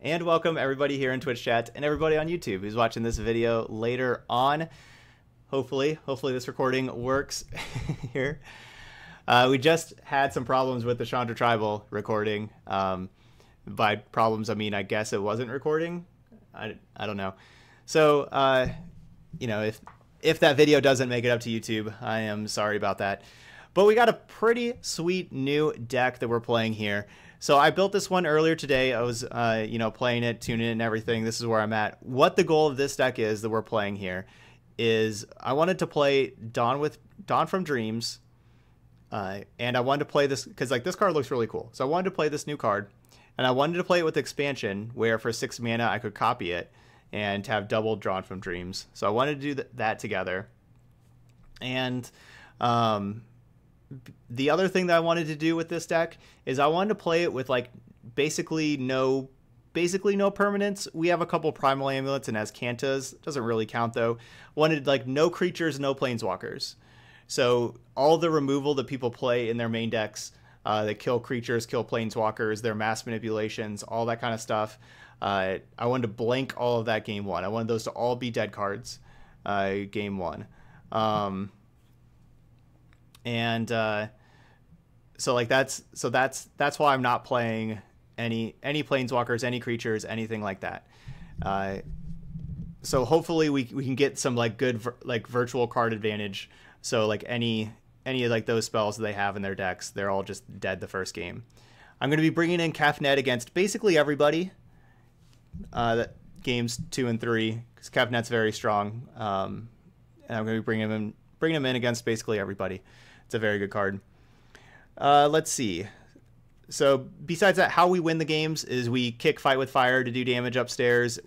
and welcome everybody here in Twitch chat and everybody on YouTube who's watching this video later on. Hopefully, hopefully this recording works here. Uh, we just had some problems with the Chandra Tribal recording. Um, by problems, I mean I guess it wasn't recording. I, I don't know. So, uh, you know, if if that video doesn't make it up to YouTube, I am sorry about that. But we got a pretty sweet new deck that we're playing here. So I built this one earlier today. I was, uh, you know, playing it, tuning it, and everything. This is where I'm at. What the goal of this deck is that we're playing here is I wanted to play Dawn with Drawn from Dreams, uh, and I wanted to play this because like this card looks really cool. So I wanted to play this new card, and I wanted to play it with expansion where for six mana I could copy it and have double Drawn from Dreams. So I wanted to do th- that together, and um, the other thing that I wanted to do with this deck is I wanted to play it with like basically no basically no permanents. We have a couple primal amulets and Azcantas. Doesn't really count though. Wanted like no creatures, no planeswalkers. So all the removal that people play in their main decks uh, that kill creatures, kill planeswalkers, their mass manipulations, all that kind of stuff. Uh, I wanted to blank all of that game one. I wanted those to all be dead cards uh, game one. Um, and uh, so like that's so that's that's why I'm not playing any any planeswalkers, any creatures, anything like that. Uh, so hopefully we we can get some like good like virtual card advantage. So like any any of like those spells that they have in their decks, they're all just dead the first game. I'm going to be bringing in Kefnet against basically everybody. Uh, that games two and three because Kefnet's very strong. Um, and I'm going to be bringing him in, bringing him in against basically everybody. It's a very good card. Uh, let's see. So besides that, how we win the games is we kick fight with fire to do damage upstairs.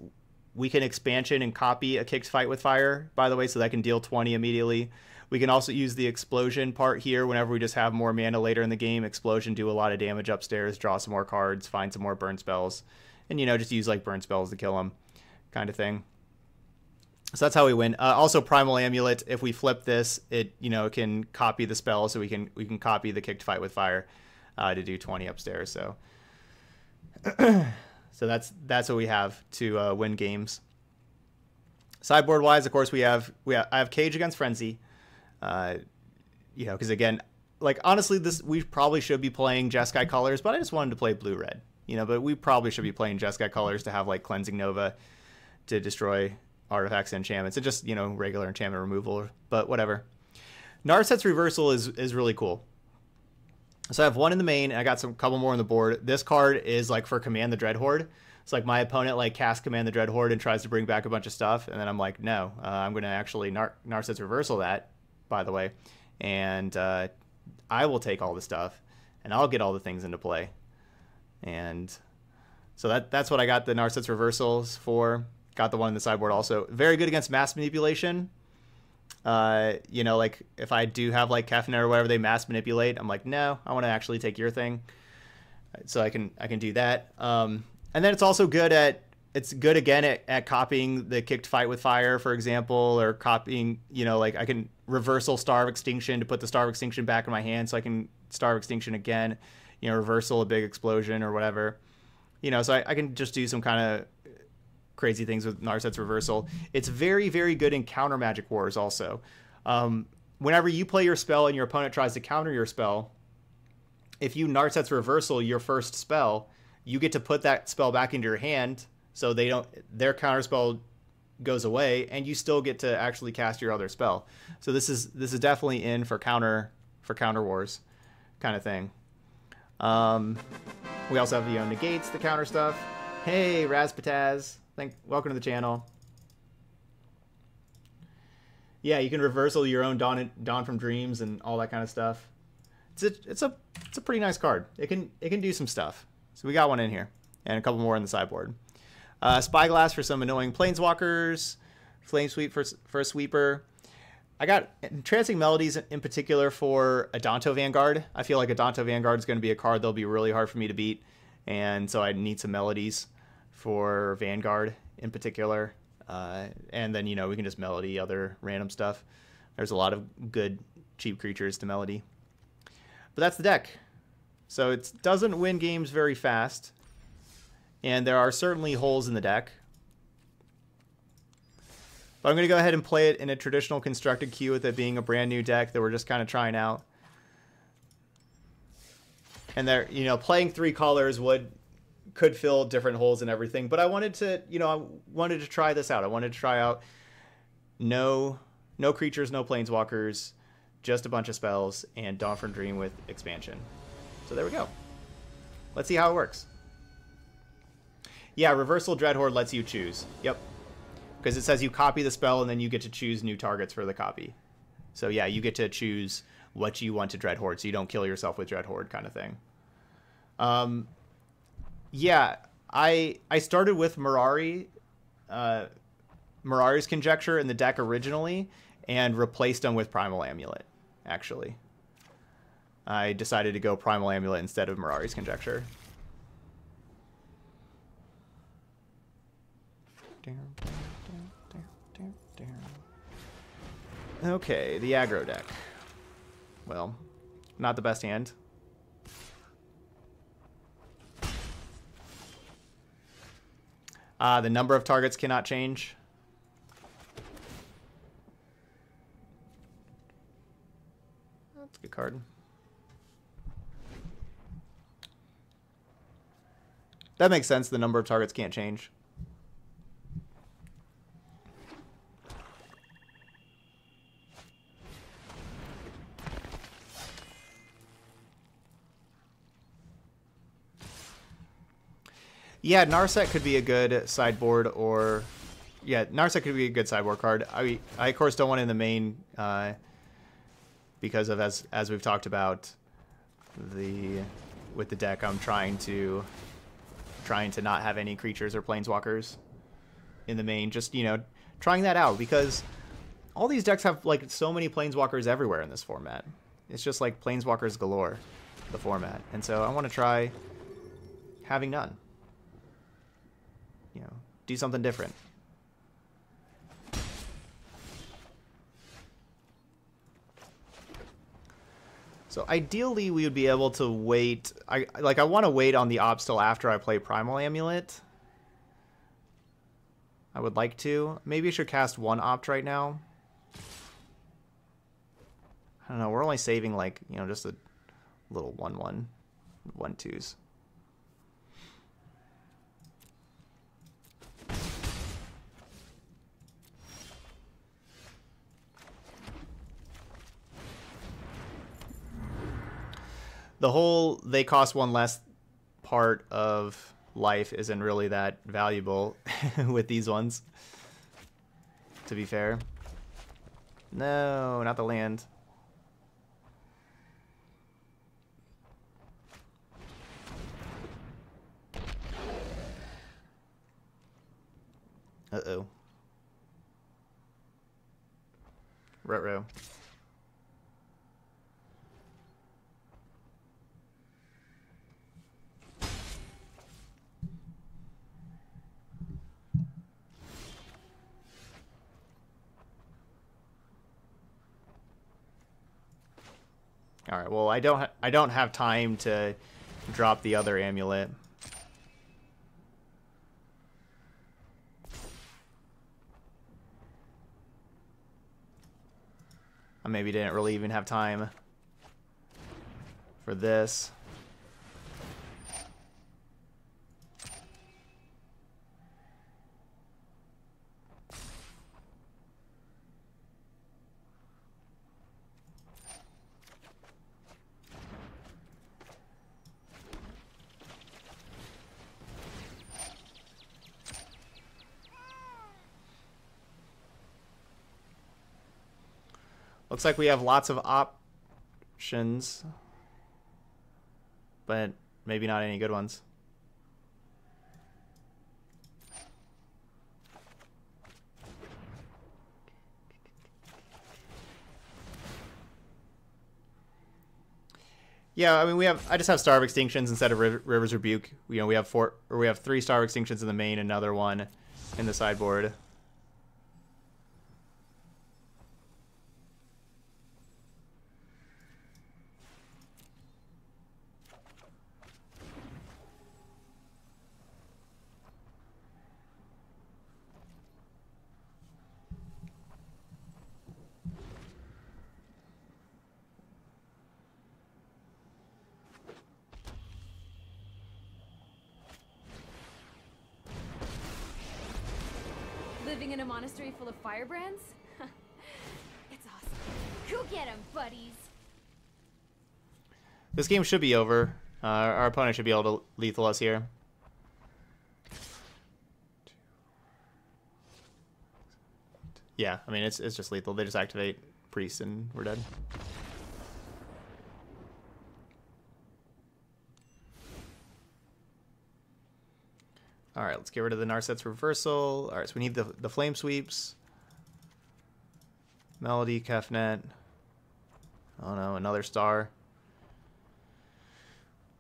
We can expansion and copy a kicked fight with fire, by the way, so that can deal 20 immediately. We can also use the explosion part here whenever we just have more mana later in the game. Explosion do a lot of damage upstairs, draw some more cards, find some more burn spells, and you know just use like burn spells to kill them, kind of thing. So that's how we win. Uh, also, primal amulet. If we flip this, it you know can copy the spell, so we can we can copy the kicked fight with fire uh, to do twenty upstairs. So, so that's that's what we have to uh, win games. Sideboard wise, of course, we have we have, I have Cage against Frenzy. Uh, you know, because again, like honestly, this we probably should be playing Jeskai colors, but I just wanted to play blue red. You know, but we probably should be playing Jeskai colors to have like cleansing Nova to destroy artifacts and enchantments. It's just, you know, regular enchantment removal, but whatever. Narset's reversal is is really cool. So I have one in the main, and I got some couple more on the board. This card is like for Command the Dreadhorde. It's like my opponent like casts Command the Dreadhorde and tries to bring back a bunch of stuff, and then I'm like, no, uh, I'm going to actually Nar- Narset's reversal that, by the way, and uh, I will take all the stuff, and I'll get all the things into play, and so that that's what I got the Narset's reversals for. Got the one in the sideboard also. Very good against mass manipulation. Uh, you know, like if I do have like Kefnet or whatever they mass manipulate, I'm like, no, I want to actually take your thing. So I can I can do that. Um, and then it's also good at it's good again at, at copying the kicked fight with fire, for example, or copying, you know, like I can reversal Star of Extinction to put the Star of Extinction back in my hand so I can Star of Extinction again, you know, reversal a big explosion or whatever. You know, so I, I can just do some kind of crazy things with Narset's reversal. It's very, very good in counter magic wars also. Um, whenever you play your spell and your opponent tries to counter your spell, if you Narset's reversal your first spell, you get to put that spell back into your hand so they don't their counter spell goes away and you still get to actually cast your other spell. So this is this is definitely in for counter for counter wars kind of thing. Um, we also have you know negates the counter stuff. Hey Razpataz. Thank, welcome to the channel. Yeah, you can reversal your own Dawn, Drawn from Dreams and all that kind of stuff. It's a, it's a, it's a pretty nice card. It can, it can do some stuff. So we got one in here, and a couple more in the sideboard. Uh, Spyglass for some annoying planeswalkers. Flame Sweep for for a sweeper. I got Entrancing Melodies in particular for Adanto Vanguard. I feel like Adanto Vanguard is going to be a card that'll be really hard for me to beat, and so I need some melodies for Vanguard in particular. Uh, and then, you know, we can just melody other random stuff. There's a lot of good cheap creatures to melody. But that's the deck. So it doesn't win games very fast. and there are certainly holes in the deck. But I'm going to go ahead and play it in a traditional constructed queue with it being a brand new deck that we're just kind of trying out. And there, you know, playing three colors would could fill different holes and everything. But I wanted to, you know, I wanted to try this out. I wanted to try out no no creatures, no planeswalkers, just a bunch of spells, and Drawn from Dream with expansion. So there we go. Let's see how it works. Yeah, Reversal Dreadhorde lets you choose. Yep. Because it says you copy the spell and then you get to choose new targets for the copy. So yeah, you get to choose what you want to Dreadhorde so you don't kill yourself with Dreadhorde kind of thing. Um, yeah, I I started with Mirari, uh, Conjecture in the deck originally and replaced them with Primal Amulet, actually. I decided to go Primal Amulet instead of Mirari's Conjecture. Okay, the aggro deck. Well, not the best hand. Uh, the number of targets cannot change. That's a good card. That makes sense. The number of targets can't change. Yeah, Narset could be a good sideboard or yeah, Narset could be a good sideboard card. I I of course don't want it in the main uh, because of as as we've talked about the with the deck I'm trying to trying to not have any creatures or planeswalkers in the main. Just, you know, trying that out because all these decks have like so many planeswalkers everywhere in this format. It's just like planeswalkers galore, the format. And so I want to try having none you know, do something different. So ideally, we would be able to wait. I like. I want to wait on the ops till after I play Primal Amulet. I would like to. Maybe I should cast one opt right now. I don't know. We're only saving like you know just a little one one, one twos. The whole they cost one less part of life isn't really that valuable with these ones. To be fair. No, not the land. Uh-oh. Retro. All right. Well, I don't. I don't have time to drop the other amulet. I maybe didn't really even have time for this. Looks like we have lots of options, but maybe not any good ones. Yeah, I mean we have. I just have Star of Extinctions instead of River's Rebuke. You know, we have four or we have three Star of Extinctions in the main, another one in the sideboard. Living in a monastery full of firebrands? it's awesome. Go get 'em, buddies! This game should be over. Uh, our opponent should be able to lethal us here. Yeah, I mean, it's, it's just lethal. They just activate Priest and we're dead. Alright, let's get rid of the Narset's Reversal. Alright, so we need the, the Flame Sweeps. Melody, Kefnet. Oh no, another star.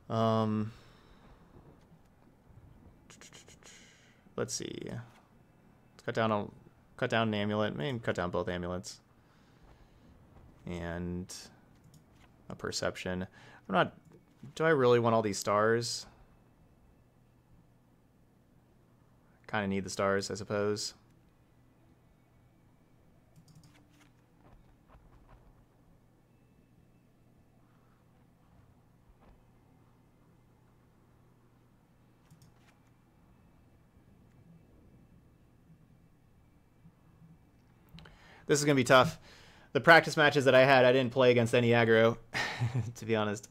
Um, let's see. Let's cut down a cut down an amulet. I mean, cut down both amulets and a perception. I'm not. Do I really want all these stars? Kind of need the stars, I suppose. This is going to be tough. The practice matches that I had, I didn't play against any aggro, to be honest.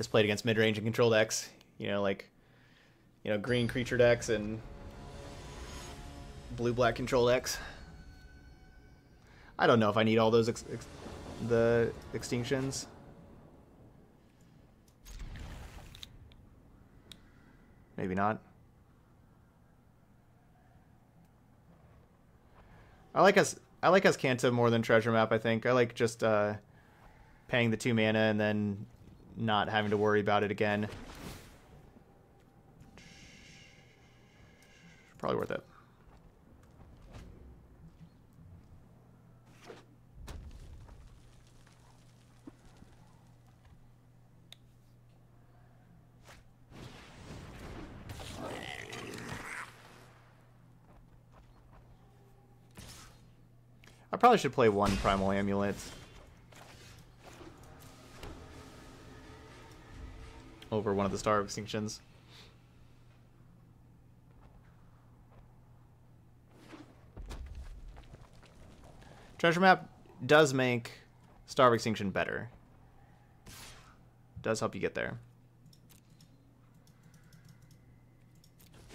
Just played against mid-range and control decks, you know, like, you know, green creature decks and blue-black control decks. I don't know if I need all those ex ex the extinctions. Maybe not. I like us. I like Azcanta more than Treasure Map. I think I like just uh, paying the two mana and then not having to worry about it again. Probably worth it. I probably should play one Primal Amulet. Over one of the Star Extinctions. Treasure Map does make Star Extinction better. Does help you get there.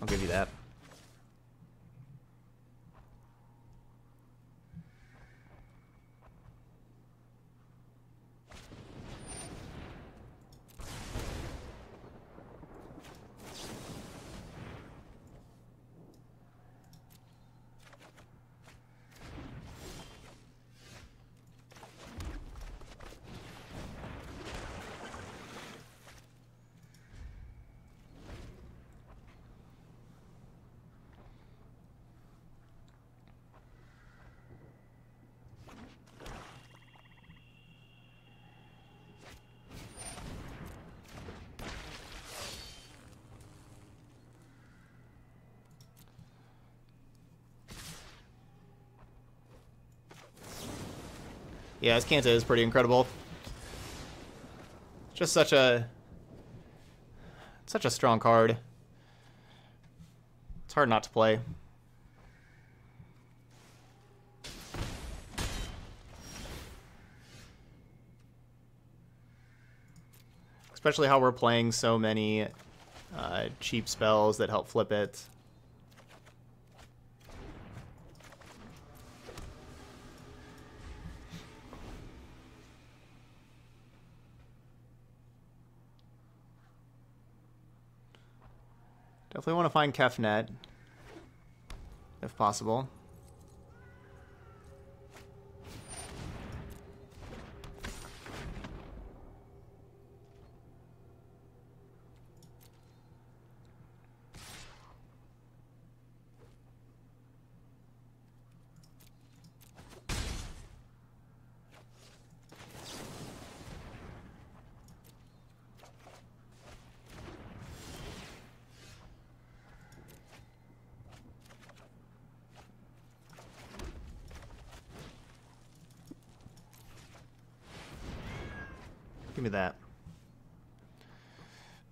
I'll give you that. Yeah, Azcanta is pretty incredible. Just such a such a strong card. It's hard not to play. Especially how we're playing so many uh, cheap spells that help flip it. Definitely want to find Kefnet, if possible.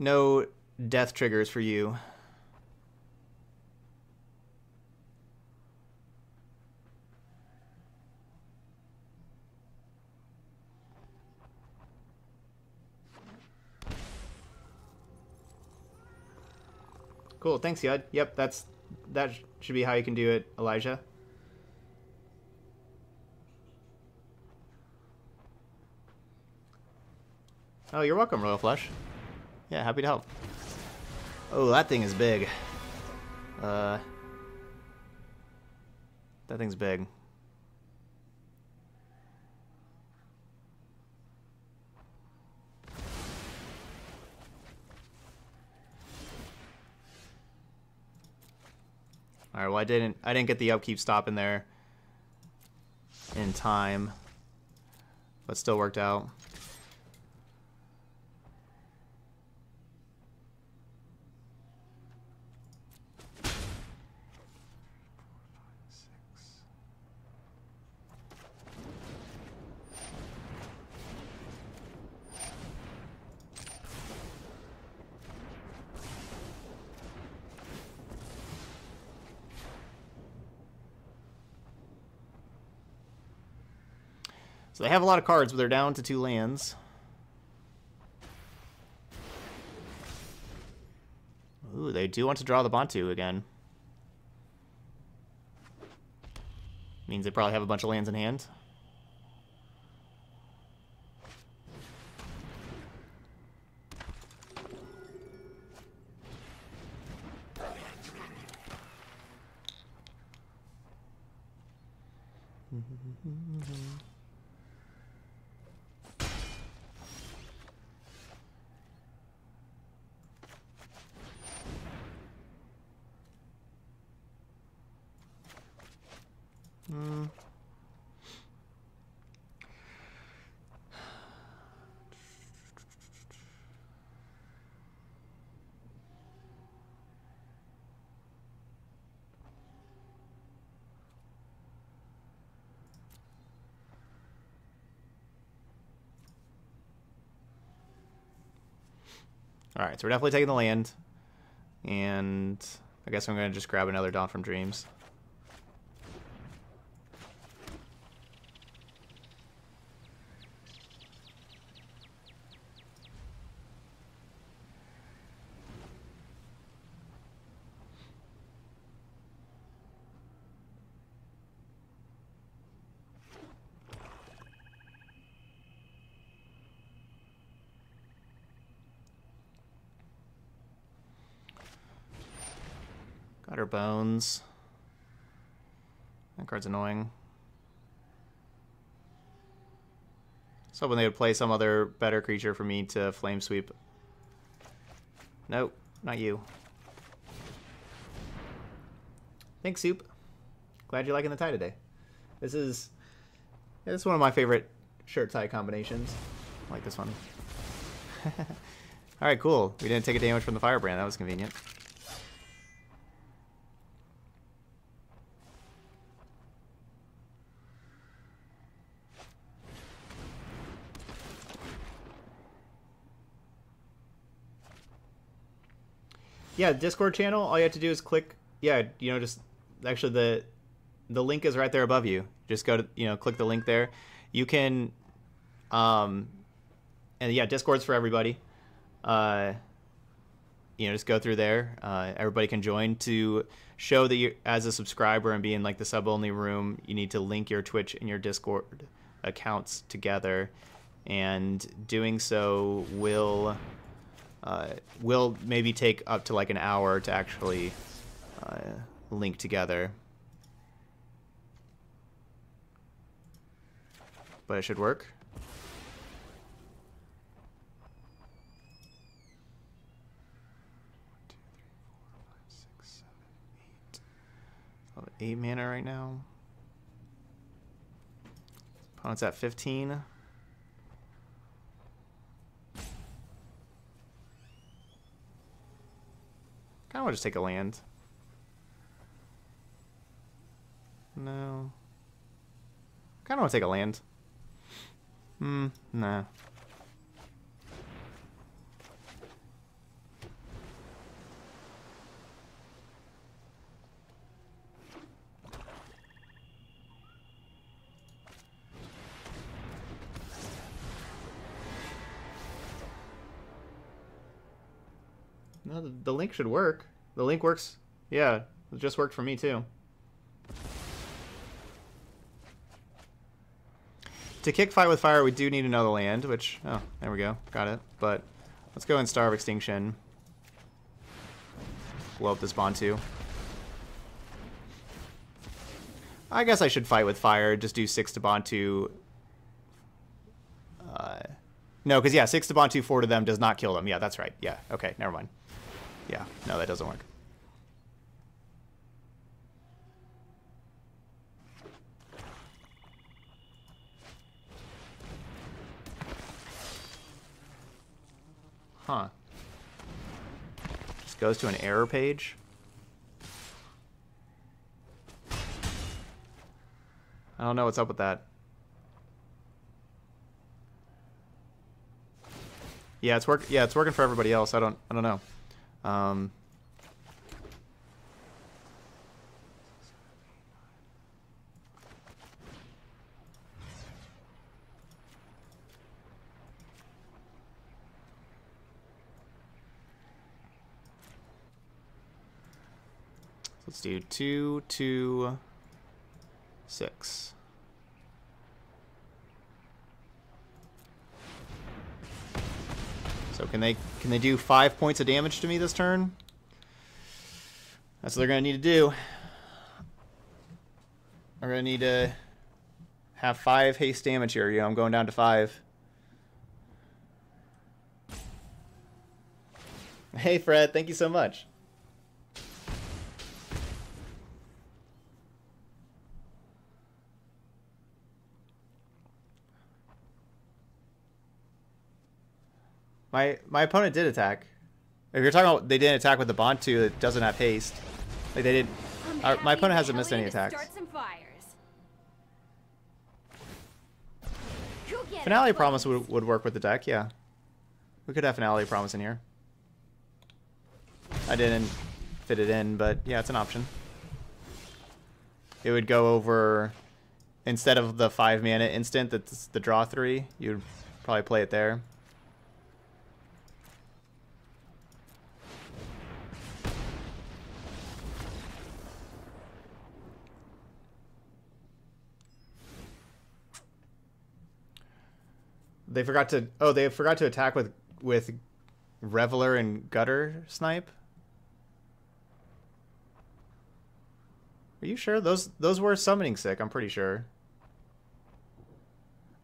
No death triggers for you. Cool, thanks, Yud. Yep, that's that should be how you can do it, Elijah. Oh, you're welcome, Royal Flush. Yeah, happy to help. Oh, that thing is big. Uh, that thing's big. All right. Well, I didn't. I didn't get the upkeep stop in there in time, but still worked out. Have a lot of cards, but they're down to two lands. Ooh, they do want to draw the Bontu again. Means they probably have a bunch of lands in hand. All right, so we're definitely taking the land. And I guess I'm going to just grab another Drawn from Dreams. Bones. That card's annoying. So when they would play some other better creature for me to flame sweep. Nope, not you. Thanks, Soup. Glad you're liking the tie today. This is yeah, this is one of my favorite shirt tie combinations. I like this one. Alright, cool. We didn't take a damage from the firebrand. That was convenient. Yeah, Discord channel. All you have to do is click. Yeah, you know, just actually the the link is right there above you. Just go to you know, click the link there. You can, um, and yeah, Discord's for everybody. Uh, you know, just go through there. Uh, everybody can join to show that you, as a subscriber and be in like the sub only room. You need to link your Twitch and your Discord accounts together, and doing so will uh, will maybe take up to like an hour to actually uh, link together. But it should work. Eight mana right now. Opponent's at 15. Kind of want to just take a land. No. Kind of want to take a land. Hmm, nah. The, link should work. The link works. Yeah, it just worked for me too. To kick Fight with Fire, we do need another land, which, oh, there we go. Got it. But let's go in Star of Extinction. Blow up this Bontu. I guess I should fight with fire. Just do six to Bontu. Uh, no, because yeah, six to Bontu, four to them does not kill them. Yeah, that's right. Yeah, okay, never mind. Yeah, no, that doesn't work. Huh. Just goes to an error page. I don't know what's up with that. Yeah, it's work. Yeah, it's working for everybody else. I don't. I don't know. Um, let's do two, two, six. So can they can they do five points of damage to me this turn? That's what they're gonna need to do. They're gonna need to have five haste damage here. You know, I'm going down to five. Hey Fred, thank you so much. My my opponent did attack. If you're talking about they didn't attack with the Bontu that doesn't have haste, like they did. Our, my opponent hasn't missed any attacks. Finale Promise would, would work with the deck, yeah. We could have Finale Promise in here. I didn't fit it in, but yeah, it's an option. It would go over, instead of the 5 mana instant that's the draw 3, you'd probably play it there. They forgot to. Oh, they forgot to attack with with Reveler and Guttersnipe. Are you sure those those were summoning sick? I'm pretty sure.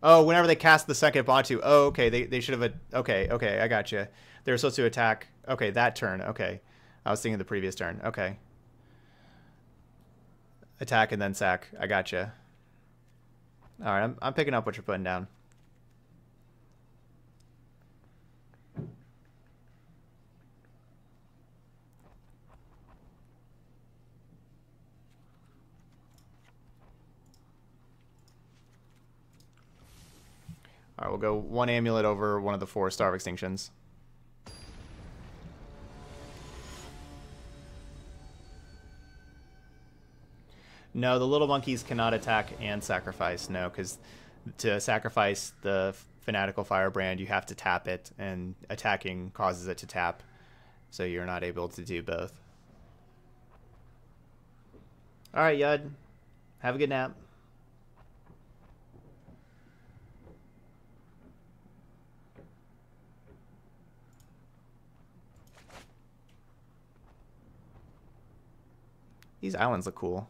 Oh, whenever they cast the second Bontu. Oh, okay. They they should have. A okay, okay. I got you. They were supposed to attack. Okay, that turn. Okay, I was thinking the previous turn. Okay. Attack and then sack. I got you. All right, I'm I'm picking up what you're putting down. Alright, we'll go one amulet over one of the four Star of Extinctions. No, the little monkeys cannot attack and sacrifice. No, because to sacrifice the fanatical firebrand, you have to tap it, and attacking causes it to tap, so you're not able to do both. All right, Yud. Have a good nap. These islands look cool.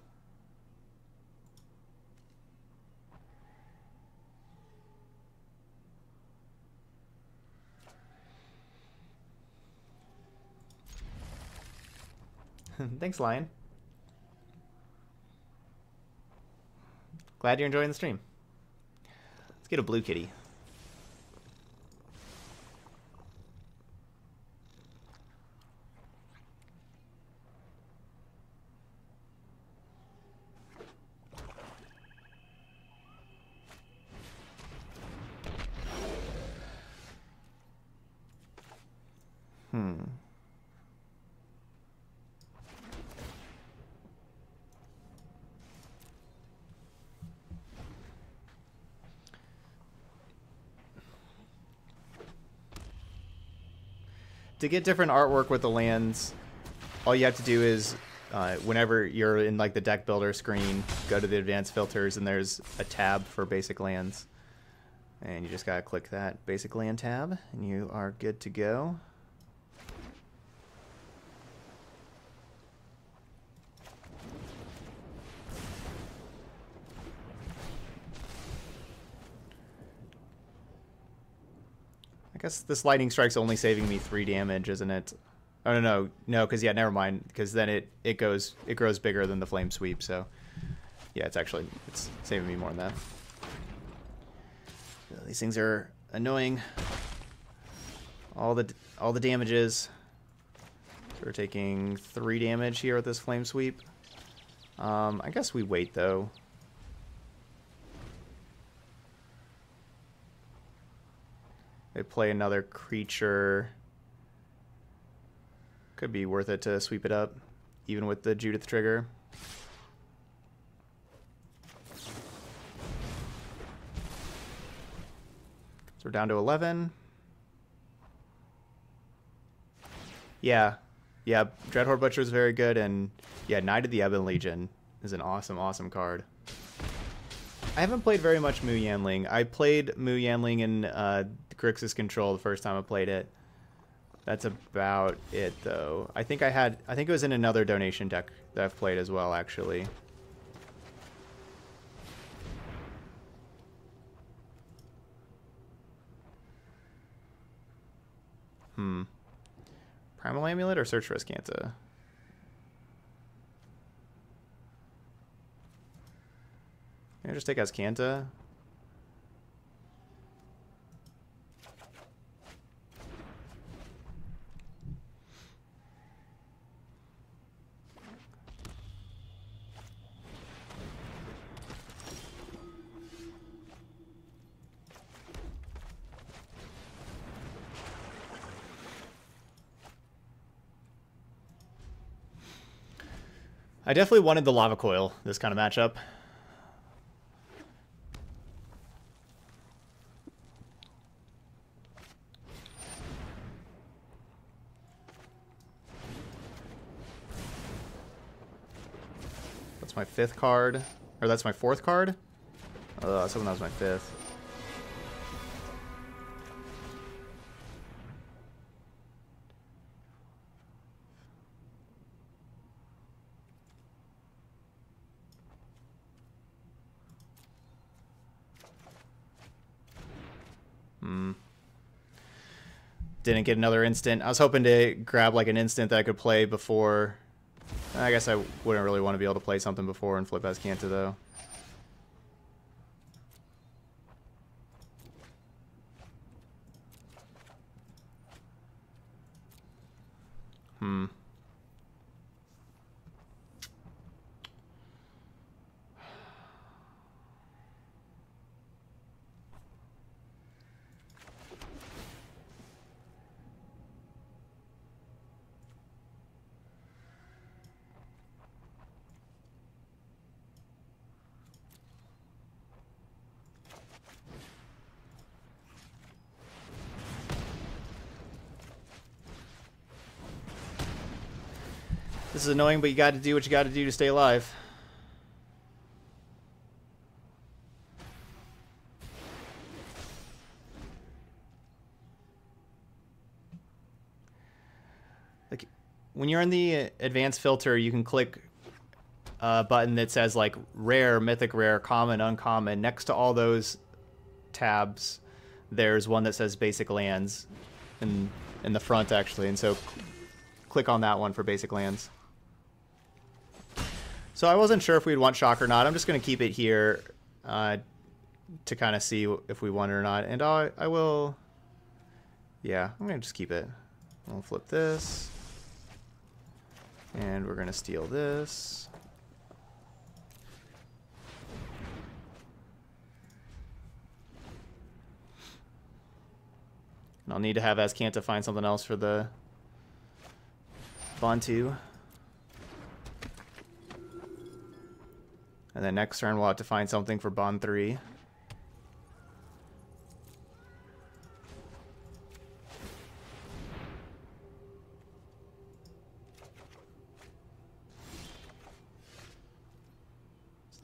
Thanks, Lion. Glad you're enjoying the stream. Let's get a blue kitty. Hmm. To get different artwork with the lands, all you have to do is uh, whenever you're in like the deck builder screen, go to the advanced filters and there's a tab for basic lands. And you just gotta click that basic land tab and you are good to go. Guess this lightning strike's only saving me three damage, isn't it? Oh no, no, no, because yeah, never mind. Because then it it goes it grows bigger than the flame sweep. So yeah, it's actually it's saving me more than that. These things are annoying. All the all the damages. So we're taking three damage here with this flame sweep. Um, I guess we wait though. They play another creature. Could be worth it to sweep it up, even with the Judith trigger. So we're down to 11. Yeah. Yeah, Dreadhorde Butcher is very good, and yeah, Knight of the Ebon Legion is an awesome, awesome card. I haven't played very much Mu Yanling. I played Mu Yanling in uh, Grixis Control the first time I played it. That's about it, though. I think I had... I think it was in another donation deck that I've played as well, actually. Hmm. Primal Amulet or Search for Azcanta? I just take Azcanta? I definitely wanted the lava coil this kind of matchup. Fifth card. Or that's my fourth card? Oh, someone that was my fifth. Hmm. didn't get another instant. I was hoping to grab like an instant that I could play before. I guess I wouldn't really want to be able to play something before and flip Azcanta though. Hmm. Annoying, but you got to do what you got to do to stay alive. Like, when you're in the advanced filter, you can click a button that says like rare, mythic rare, common, uncommon. Next to all those tabs, there's one that says basic lands in in the front actually, and so click on that one for basic lands. So I wasn't sure if we'd want shock or not. I'm just going to keep it here uh, to kind of see if we want it or not. And I, I will, yeah, I'm going to just keep it. We'll flip this. And we're going to steal this. I'll need to have Azcanta find something else for the Bond And then next turn we'll have to find something for Bontu.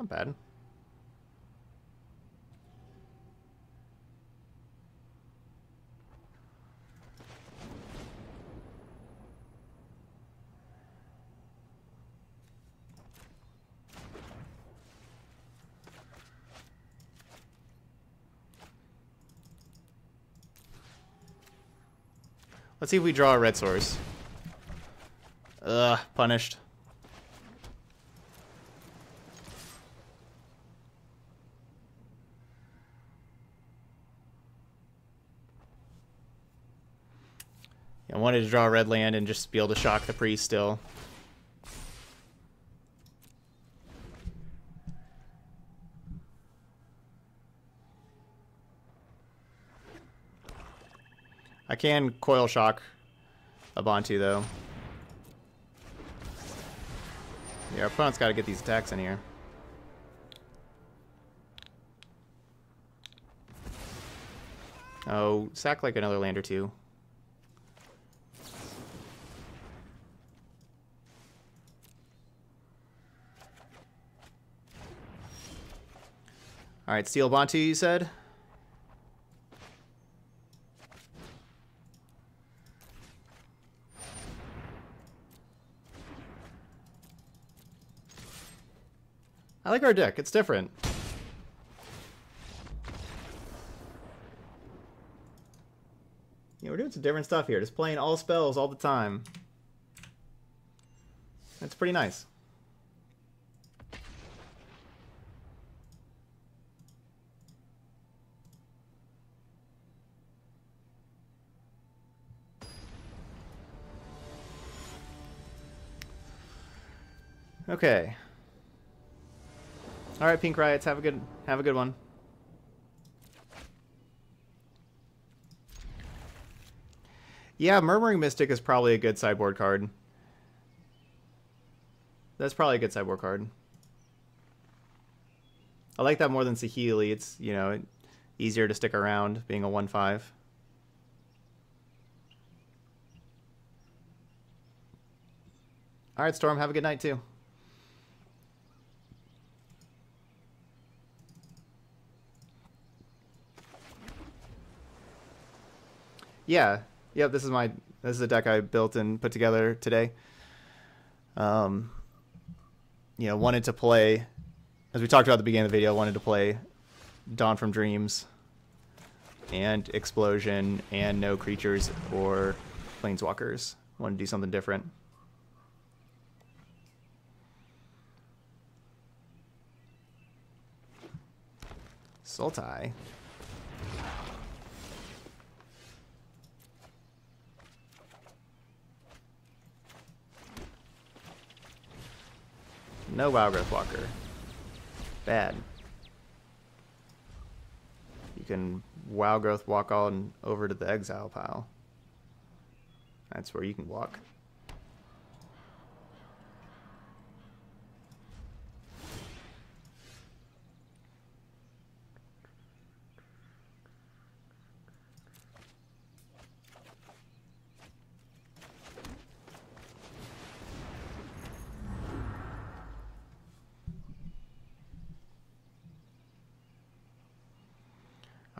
bad. Let's see if we draw a red source. Ugh, punished. I wanted to draw red land and just be able to shock the priest still. I can coil shock a Bontu though. Yeah, our opponent's got to get these attacks in here. Oh, sack like another land or two. Alright, Steel Bontu, you said? Like our deck. It's different. Yeah, we're doing some different stuff here. Just playing all spells all the time. That's pretty nice. Okay. All right, Pink Riots, have a good have a good one. Yeah, Murmuring Mystic is probably a good sideboard card. That's probably a good sideboard card. I like that more than Saheeli. It's, you know, easier to stick around being a 1-5. All right, Storm, have a good night too. Yeah. Yep, this is my this is a deck I built and put together today. Um you know, wanted to play as we talked about at the beginning of the video, wanted to play Drawn from Dreams and Explosion and no creatures or planeswalkers. Wanted to do something different. Sultai. No Wild Growth Walker. Bad. You can Wild Growth walk on over to the exile pile. That's where you can walk.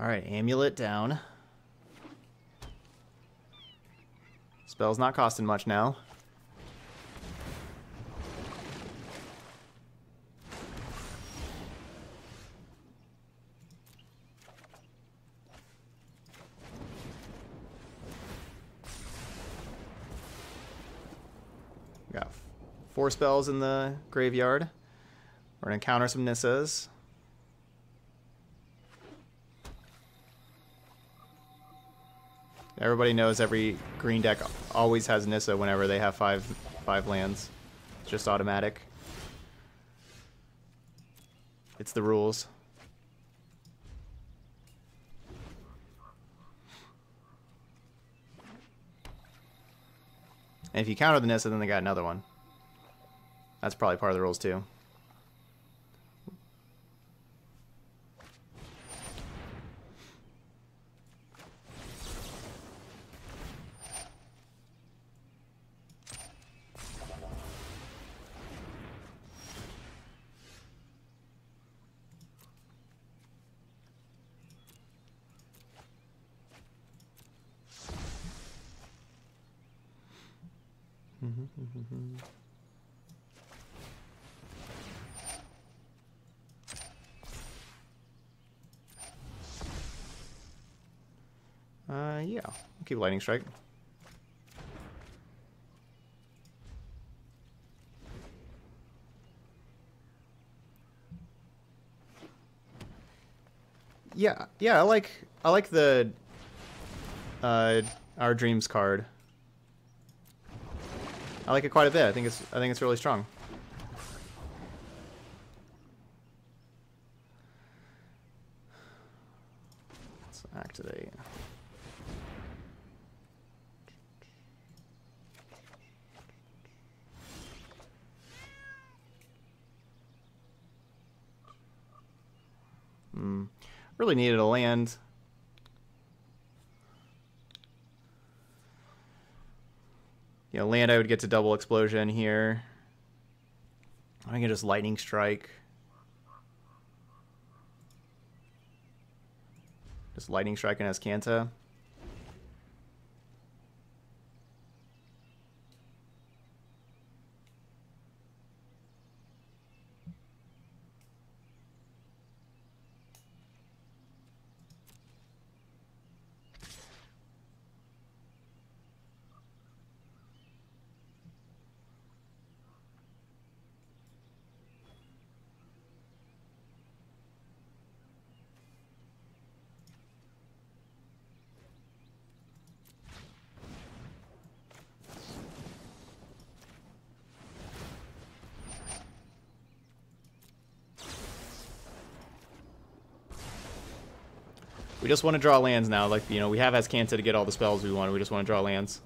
All right, amulet down. Spell's not costing much now. Got four spells in the graveyard. We're gonna counter some Nissas. Everybody knows every green deck always has Nissa whenever they have five five lands. It's just automatic. It's the rules. And if you counter the Nissa, then they got another one. That's probably part of the rules too. Uh, yeah. I'll keep lightning strike. Yeah, yeah, I like I like the uh our dreams card. I like it quite a bit. I think it's I think it's really strong. Let's activate. Hmm. Really needed a land. You know, land I would get to double explosion here. I can just lightning strike. Just lightning strike and Azcanta. We just want to draw lands now. Like, you know, we have Azcanta to get all the spells we want. We just want to draw lands.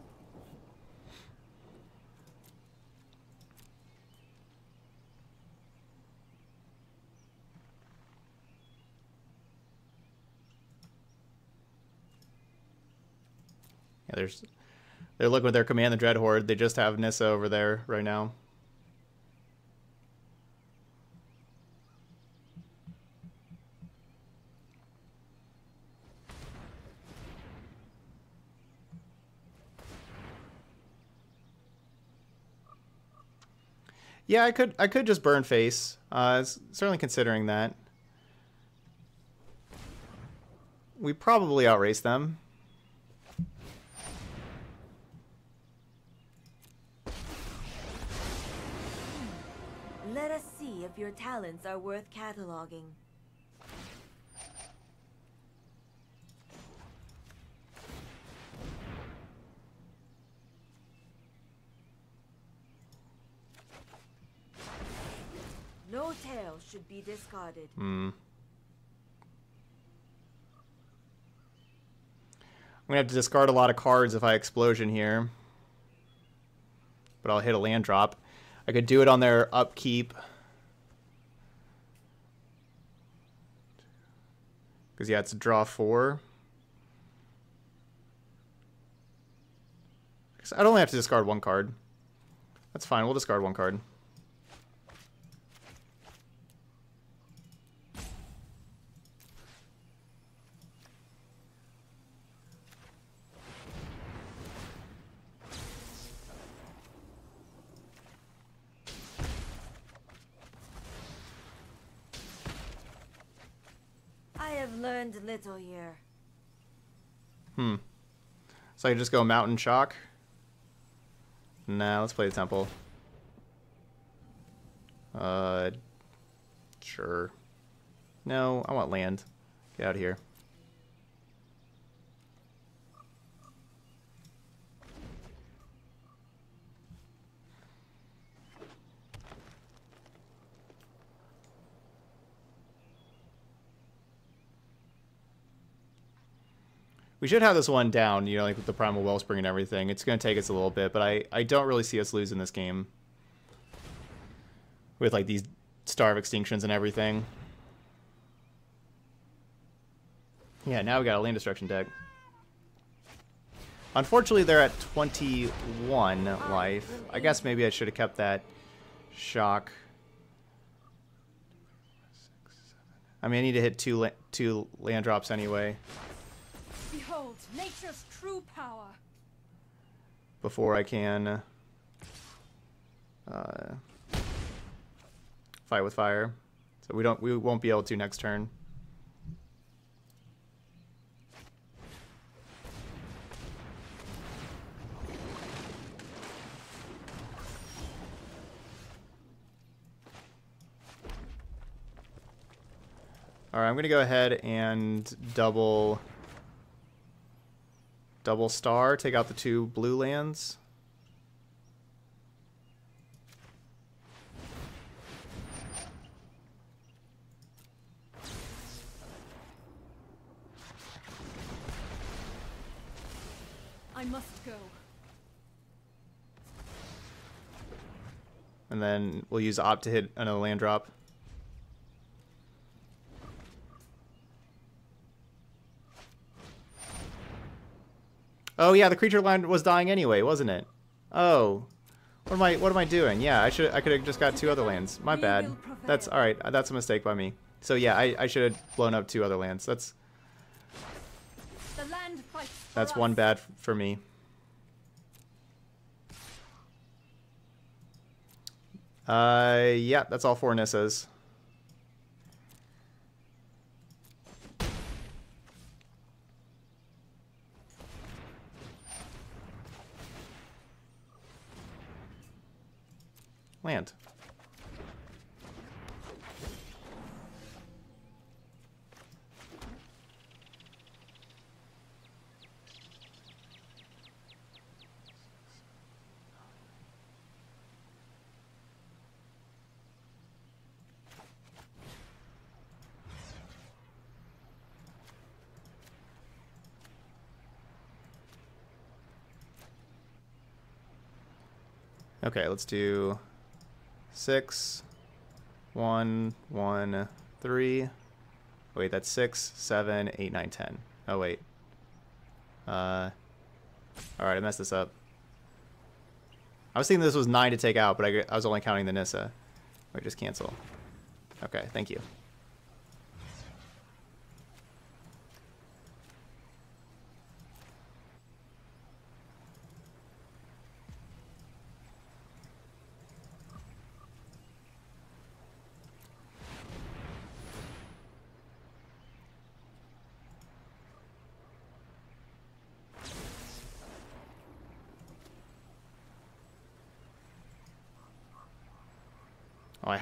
Yeah, there's... They're looking at their Command the Dreadhorde. They just have Nissa over there right now. Yeah, I could I could just burn face. Uh, certainly considering that. We probably outrace them. Let us see if your talents are worth cataloging. No tail should be discarded. Hmm. I'm gonna have to discard a lot of cards if I explosion here. But I'll hit a land drop. I could do it on their upkeep. Because, yeah, it's draw four. I'd only have to discard one card. That's fine, we'll discard one card. I have learned little here. Hmm. So I just go Mountain Shock? Nah, let's play the Temple. Uh, sure. No, I want land. Get out of here. We should have this one down, you know, like with the Primal Wellspring and everything. It's going to take us a little bit, but I, I don't really see us losing this game. With, like, these Star of Extinctions and everything. Yeah, now we got a Land Destruction deck. Unfortunately, they're at 21 life. I guess maybe I should have kept that shock. I mean, I need to hit two, la two land drops anyway. Nature's true power. before I can. uh, fight with fire. So we don't we won't be able to next turn. All right, I'm gonna go ahead and double double star, take out the two blue lands. I must go. And then we'll use opt to hit another land drop. Oh yeah, the creature line was dying anyway, wasn't it? Oh, what am I? What am I doing? Yeah, I should. I could have just got two other lands. My bad. That's all right. That's a mistake by me. So yeah, I, I should have blown up two other lands. That's The land fights for that's one bad for me. Uh, yeah, that's all four Nissas. Land. Okay, let's do six, one, one, three. Wait, that's six, seven, eight, nine, ten. Oh wait. Uh, all right, I messed this up. I was thinking this was nine to take out, but I, I was only counting the Nissa. Wait, just cancel. Okay, thank you.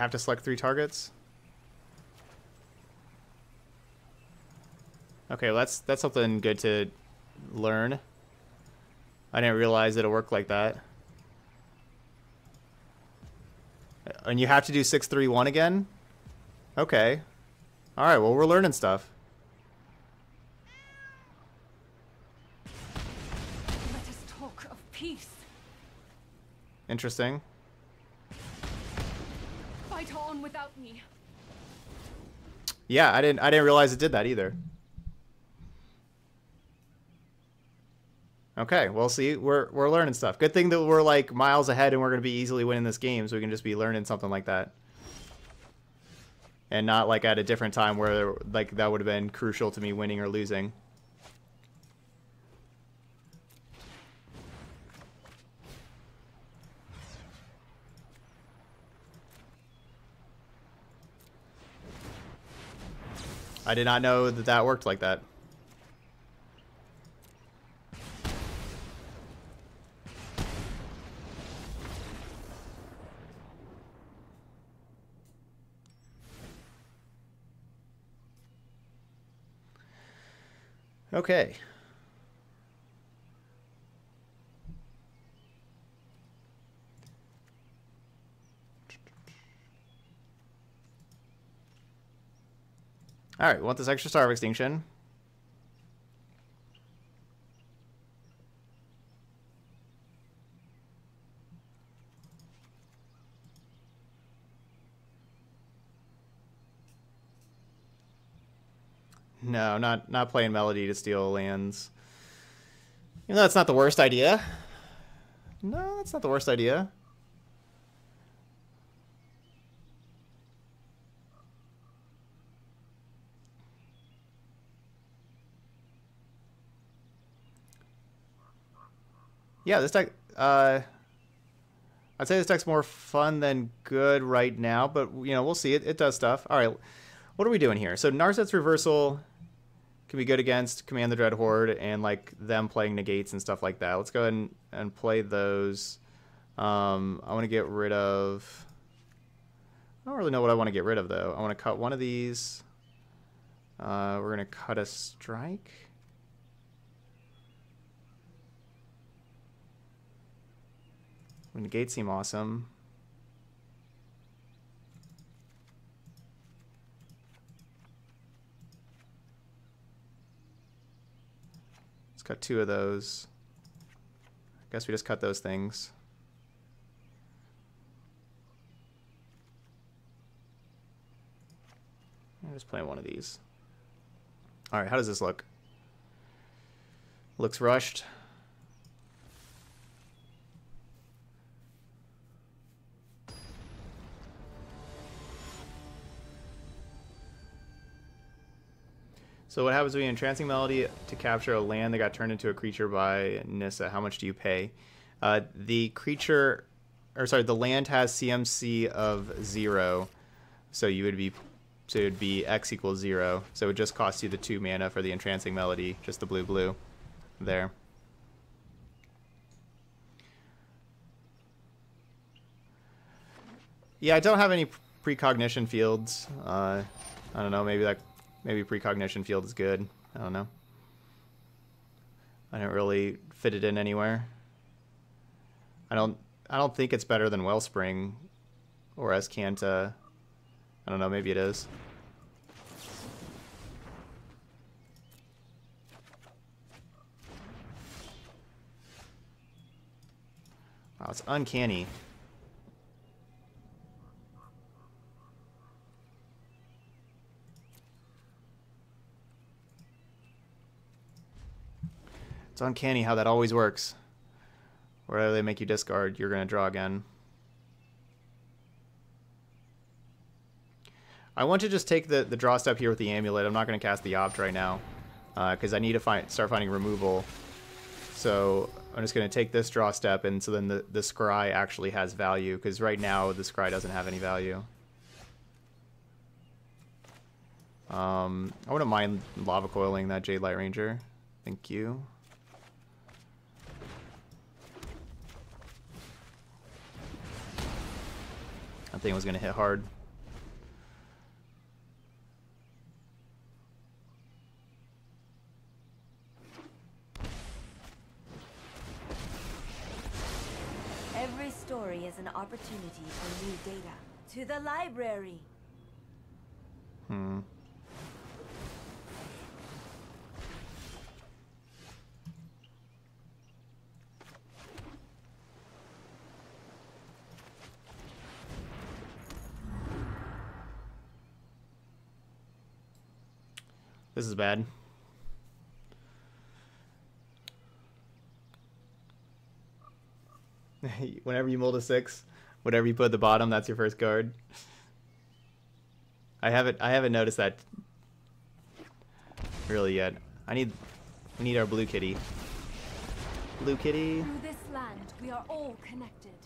Have to select three targets? Okay, well that's that's something good to learn. I didn't realize it'll work like that. And you have to do 631 again? Okay. Alright, well we're learning stuff. Let us talk of peace. Interesting. Without me. Yeah, I didn't I didn't realize it did that either. Okay, well see, we're we're learning stuff. Good thing that we're like miles ahead and we're gonna be easily winning this game, so we can just be learning something like that. And not like at a different time where like that would have been crucial to me winning or losing. I did not know that that worked like that. Okay. All right, we want this extra star of extinction. No, not not playing melody to steal lands. You know that's not the worst idea. No, that's not the worst idea. Yeah, this deck. Uh, I'd say this deck's more fun than good right now, but you know we'll see. It it does stuff. All right, what are we doing here? So Narset's reversal can be good against Command the Dread Horde and like them playing negates and stuff like that. Let's go ahead and, and play those. Um, I want to get rid of. I don't really know what I want to get rid of though. I want to cut one of these. Uh, we're gonna cut a strike. Negates seem awesome. Let's cut two of those. I guess we just cut those things. I'm just playing one of these. All right, how does this look? Looks rushed. So what happens when you entrancing melody to capture a land that got turned into a creature by Nissa? How much do you pay? Uh, the creature, or sorry, the land has CMC of zero, so you would be, so it would be X equals zero. So it just costs you the two mana for the entrancing melody, just the blue blue, there. Yeah, I don't have any precognition fields. Uh, I don't know, maybe that Maybe precognition field is good. I don't know. I don't really fit it in anywhere. I don't I don't think it's better than Wellspring or Azcanta. I don't know, maybe it is. Wow, it's uncanny. It's uncanny how that always works. Wherever they make you discard, you're going to draw again. I want to just take the, the draw step here with the amulet. I'm not going to cast the opt right now because uh, I need to find start finding removal. So I'm just going to take this draw step, and so then the, the scry actually has value because right now the scry doesn't have any value. Um, I wouldn't mind lava coiling that Jade Light Ranger. Thank you. That thing was going to hit hard. Every story is an opportunity for new data. To the library! Hmm. This is bad. Whenever you mold a six, whatever you put at the bottom, that's your first card. I haven't I haven't noticed that really yet. I need we need our blue kitty. Blue kitty. Through this land, we are all connected.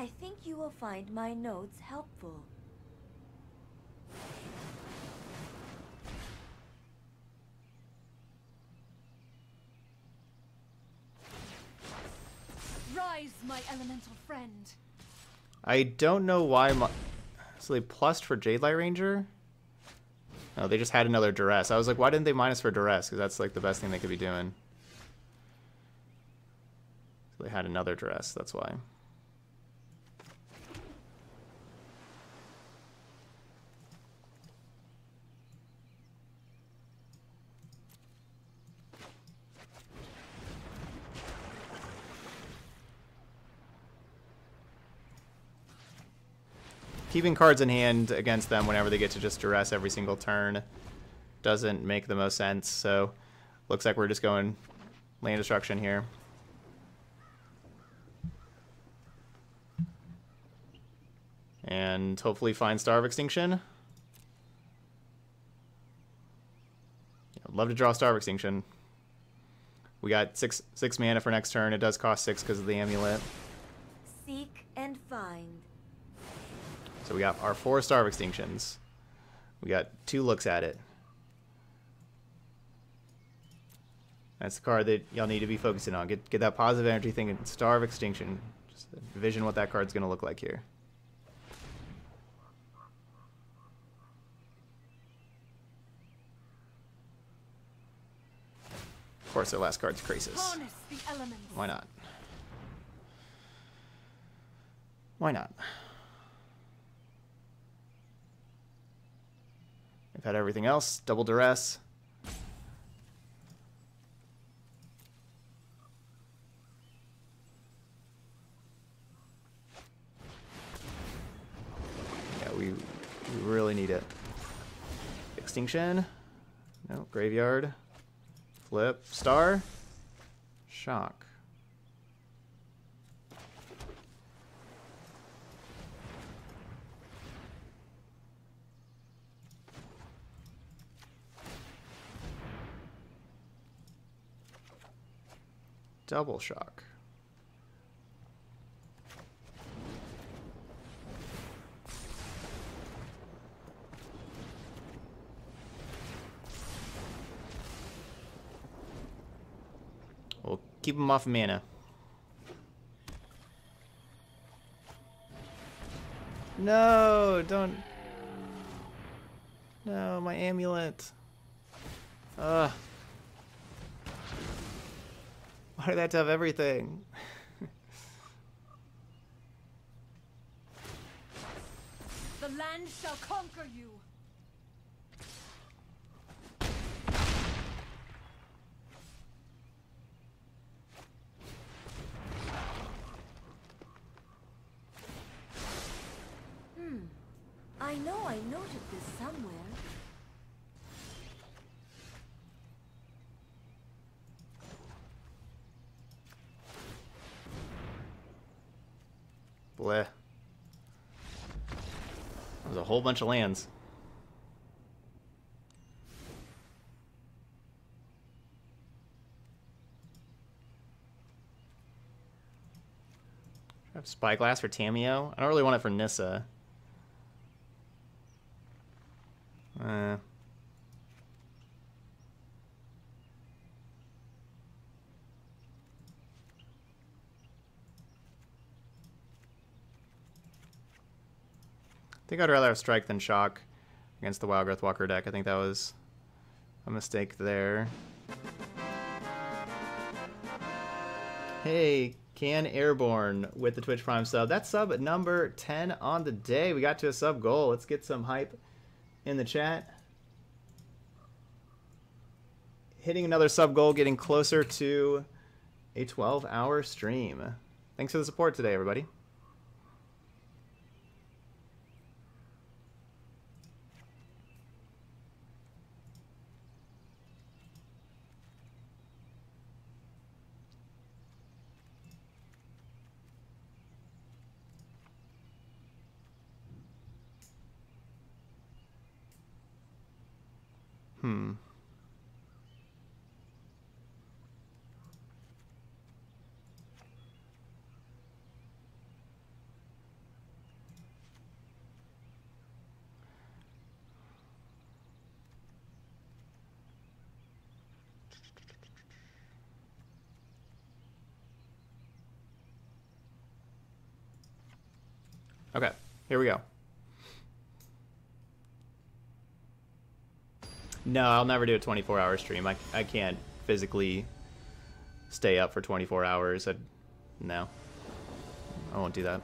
I think you will find my notes helpful. Rise, my elemental friend. I don't know why my so they plussed for Jade Light Ranger. No, they just had another duress. I was like, why didn't they minus for duress? Because that's like the best thing they could be doing. So they had another duress. That's why. Keeping cards in hand against them whenever they get to just duress every single turn doesn't make the most sense. So looks like we're just going land destruction here. And hopefully find Star of Extinction. I'd love to draw Star of Extinction. We got six six mana for next turn. It does cost six because of the amulet. Seek and find. So we got our four Star of Extinctions. We got two looks at it. That's the card that y'all need to be focusing on. Get get that positive energy thing and Star of Extinction. Just envision what that card's gonna look like here. Of course, their last card's Krasis. Harness the elements. Why not? Why not? We've had everything else. Double duress. Yeah, we, we really need it. Extinction. No, graveyard. Flip. Star. Shock. Double shock. We'll keep him off of mana. No, don't. No, my amulet. Ugh. Why did I have to have everything? The land shall conquer you. Hmm. I know I noted this somewhere. Bleh. There's a whole bunch of lands. I have Spyglass for Tamiyo. I don't really want it for Nissa. Uh, think I'd rather have Strike than Shock against the Wild Growth Walker deck. I think that was a mistake there. Hey, Can Airborne with the Twitch Prime sub. That's sub number 10 on the day. We got to a sub goal. Let's get some hype in the chat. Hitting another sub goal, getting closer to a 12 hour stream. Thanks for the support today, everybody. Hmm. Okay, here we go. No, I'll never do a 24 hour stream. I, I can't physically stay up for 24 hours. i no. I won't do that.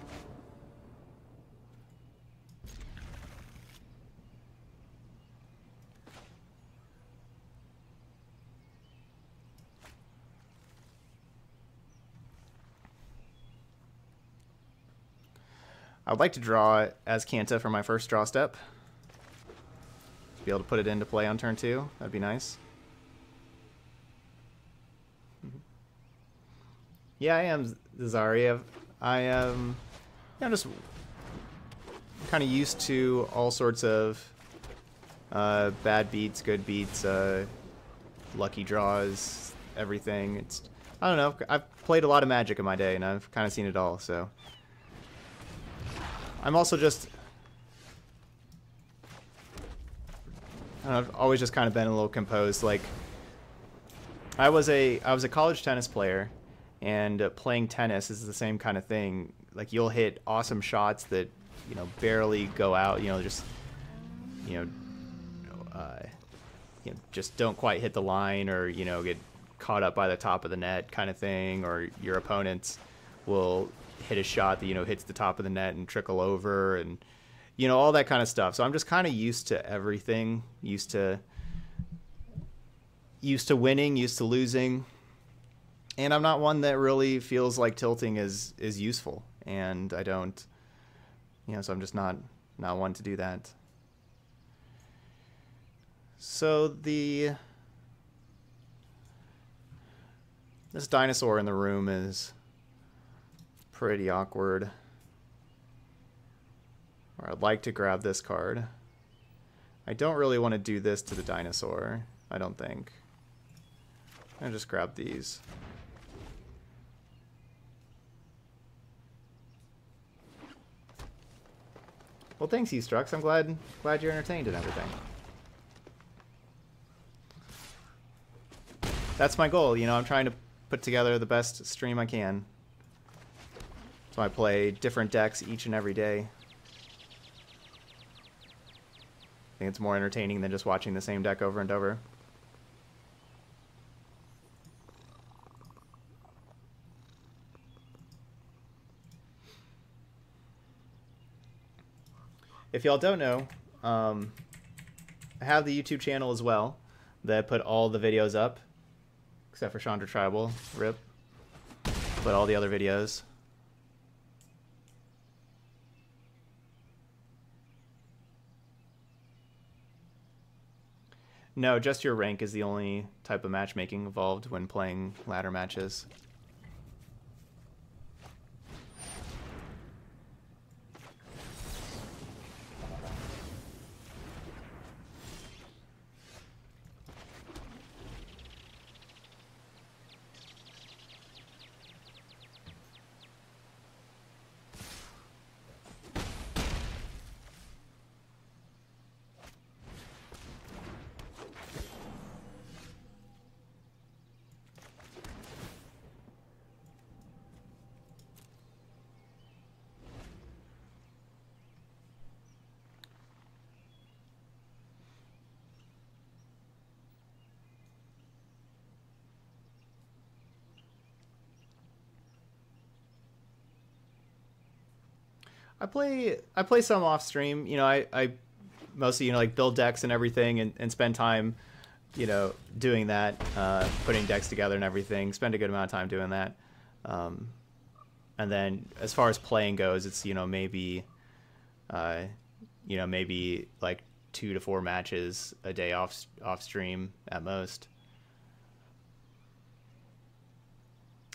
I would like to draw Azcanta for my first draw step be able to put it into play on turn two. That'd be nice. Yeah, I am Zarya. I am. I'm just kind of used to all sorts of uh, bad beats, good beats, uh, lucky draws, everything. It's I don't know. I've played a lot of Magic in my day, and I've kind of seen it all. So I'm also just I've always just kind of been a little composed. Like I was a I was a college tennis player, and uh, playing tennis is the same kind of thing. Like you'll hit awesome shots that you know barely go out. You know, just you know, uh, you know, just don't quite hit the line, or you know, get caught up by the top of the net, kind of thing. Or your opponents will hit a shot that you know hits the top of the net and trickle over, and you know all that kind of stuff. So I'm just kind of used to everything. Used to used to winning, used to losing. And I'm not one that really feels like tilting is is useful, and I don't, you know, so I'm just not not one to do that. So the this dinosaur in the room is pretty awkward. Or I'd like to grab this card. I don't really want to do this to the dinosaur, I don't think. I'll just grab these. Well, thanks, you Strux. I'm glad glad you're entertained and everything. That's my goal. You know, I'm trying to put together the best stream I can. So I play different decks each and every day. I think it's more entertaining than just watching the same deck over and over. if y'all don't know, um, I have the YouTube channel as well that put all the videos up, except for Chandra Tribal, rip. But all the other videos. No, just your rank is the only type of matchmaking involved when playing ladder matches. I play I play some off stream. You know, I, I mostly you know like build decks and everything, and, and spend time, you know, doing that, uh, putting decks together and everything. Spend a good amount of time doing that. Um, and then as far as playing goes, it's you know maybe, uh, you know maybe like two to four matches a day off off stream at most.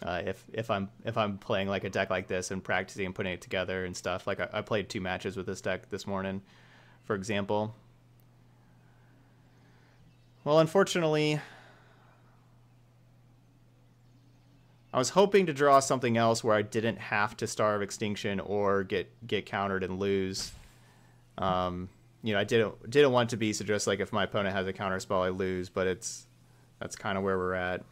Uh, if if I'm if I'm playing like a deck like this and practicing and putting it together and stuff. Like I, I played two matches with this deck this morning, for example. Well, unfortunately, I was hoping to draw something else where I didn't have to star of extinction or get get countered and lose. Um, you know, I didn't didn't want to be so just like if my opponent has a counter spell, I lose. But it's that's kind of where we're at.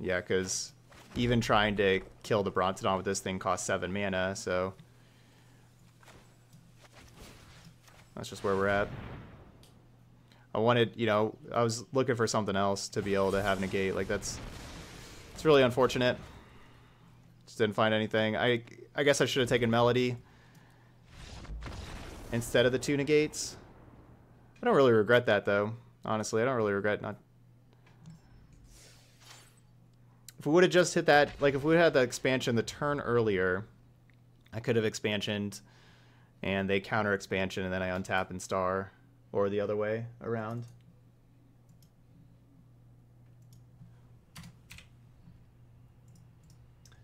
Yeah, because even trying to kill the Brontodon with this thing costs 7 mana, so... That's just where we're at. I wanted, you know, I was looking for something else to be able to have negate. Like, that's... It's really unfortunate. Just didn't find anything. I, I guess I should have taken Melody instead of the two negates. I don't really regret that, though. Honestly, I don't really regret not if we would have just hit that, like if we had the expansion the turn earlier, I could have expansioned and they counter expansion and then I untap and star or the other way around.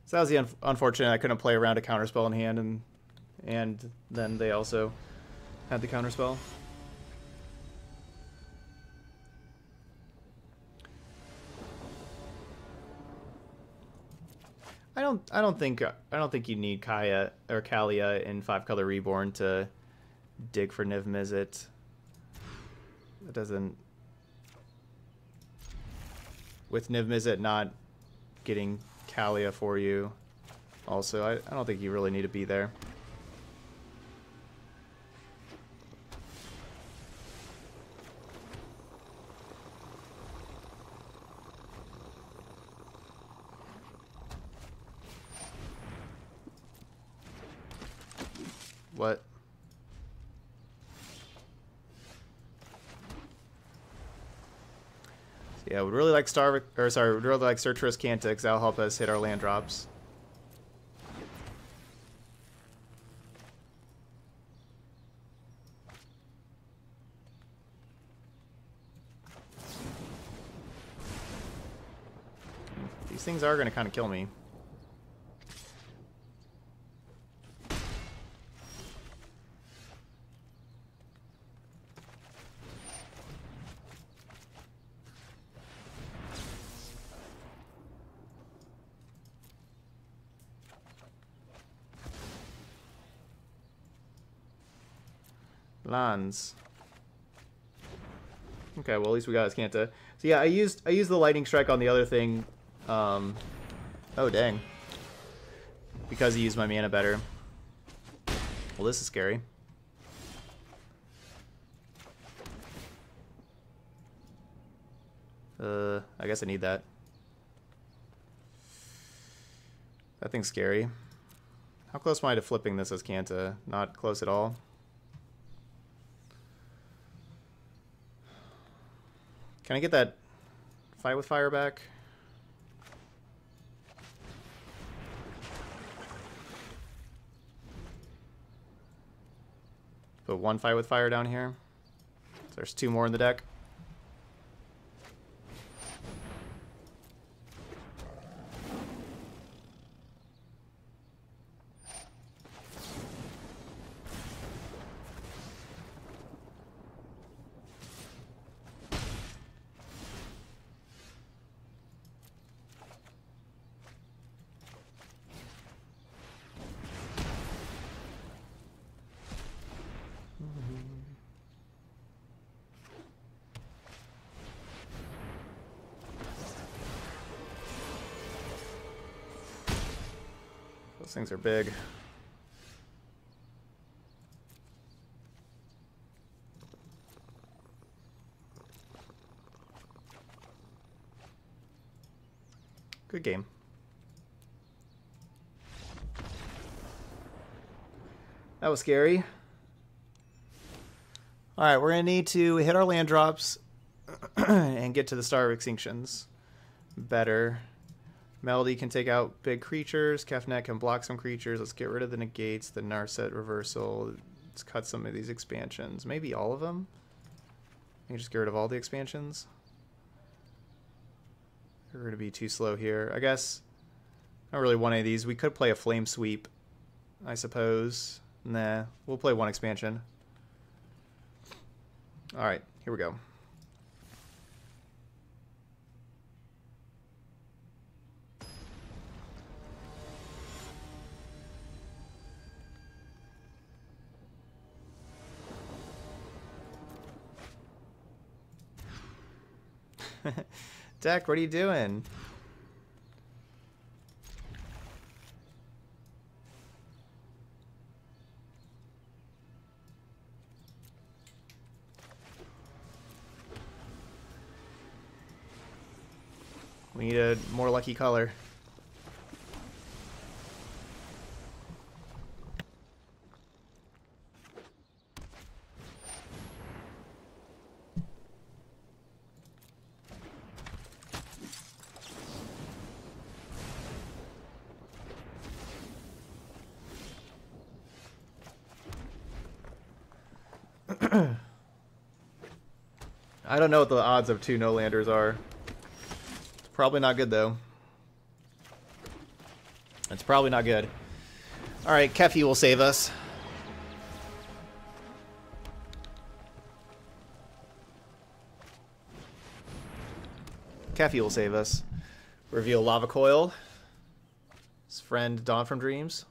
So that was the un unfortunate. I couldn't play around a counterspell in hand and and then they also had the counterspell. I don't. I don't think. I don't think you need Kaya or Kalia in Five Color Reborn to dig for Niv Mizzet. That doesn't. With Niv Mizzet not getting Kalia for you, also, I, I don't think you really need to be there. What? So yeah, would really like Star or sorry, would really like Search for Azcanta. That'll help us hit our land drops. These things are going to kind of kill me. Okay, well at least we got Azcanta. So yeah, I used I used the lightning strike on the other thing. Um, oh dang. Because he used my mana better. Well, this is scary. Uh, I guess I need that. That thing's scary. How close am I to flipping this Azcanta? Not close at all. Can I get that fight with fire back? Put one fight with fire down here. There's two more in the deck. Things are big. Good game. That was scary. All right, we're going to need to hit our land drops and get to the Star of Extinctions better. Melody can take out big creatures. Kefnet can block some creatures. Let's get rid of the negates, the Narset reversal. Let's cut some of these expansions. Maybe all of them? Maybe just get rid of all the expansions. We're going to be too slow here. I guess I don't really want any of these. We could play a Flame Sweep, I suppose. Nah, we'll play one expansion. All right, here we go. Deck, what are you doing? We need a more lucky color. Don't know what the odds of two no-landers are. It's probably not good, though. It's probably not good. Alright, Kefi will save us. Kefi will save us. Reveal Lava Coil. His friend Dawn from Dreams.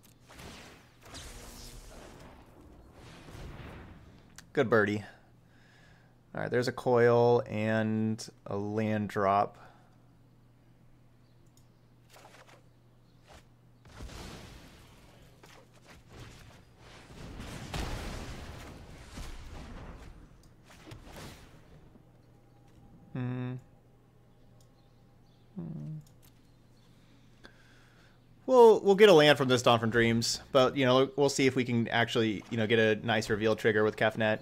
Good birdie. All right, there's a coil and a land drop. Hmm. Hmm. We'll we'll get a land from this Dawn from Dreams, but you know we'll see if we can actually you know get a nice reveal trigger with Kefnet.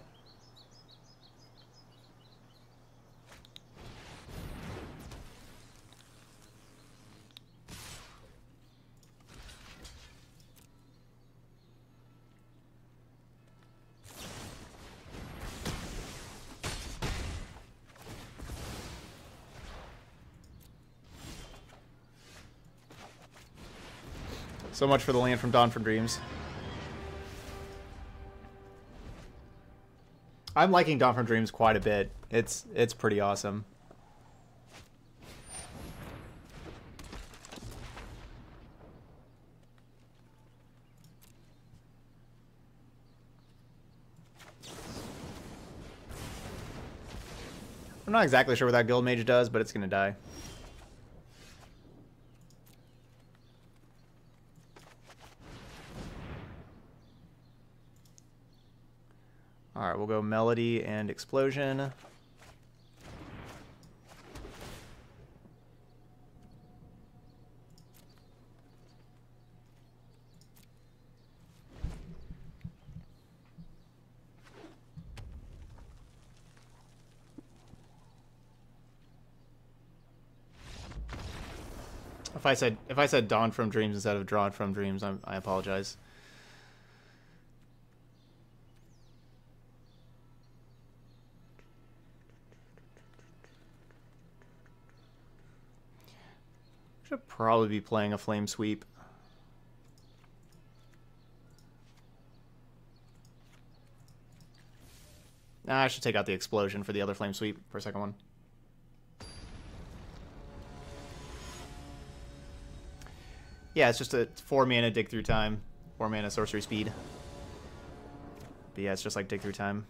Much for the land from Dawn from Dreams. I'm liking Dawn from Dreams quite a bit. It's it's pretty awesome. I'm not exactly sure what that guild mage does, but it's gonna die. Alright, we'll go Melody and Explosion. If I said if I said Dawn from Dreams instead of Drawn from Dreams, I'm, I apologize. Should probably be playing a flame sweep. Nah, I should take out the explosion for the other flame sweep for a second one. Yeah, it's just a four mana dig through time, four mana sorcery speed. But yeah, it's just like dig through time.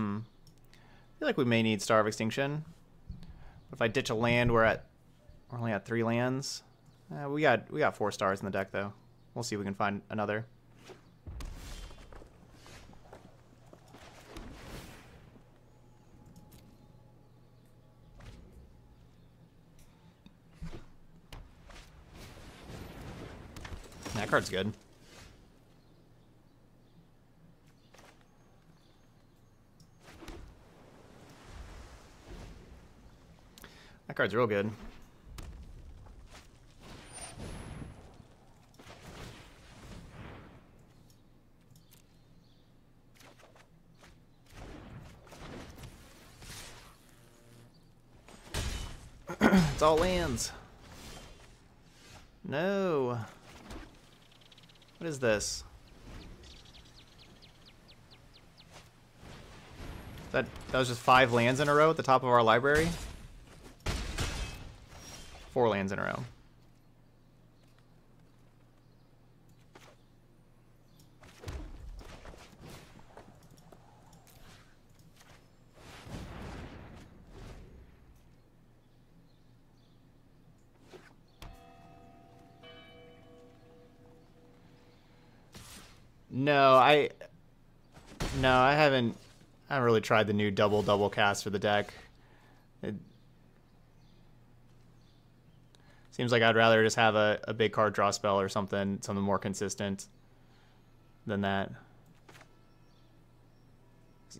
Hmm. I feel like we may need Star of Extinction. But If I ditch a land, we're at we're only at three lands. Uh, we got we got four stars in the deck though. We'll see if we can find another. That card's good. Card's real good. it's all lands. No. What is this? That that was just five lands in a row at the top of our library? Four lands in a row. No, I no, I haven't. I haven't really tried the new double double cast for the deck. It seems like I'd rather just have a, a big card draw spell or something, something more consistent than that.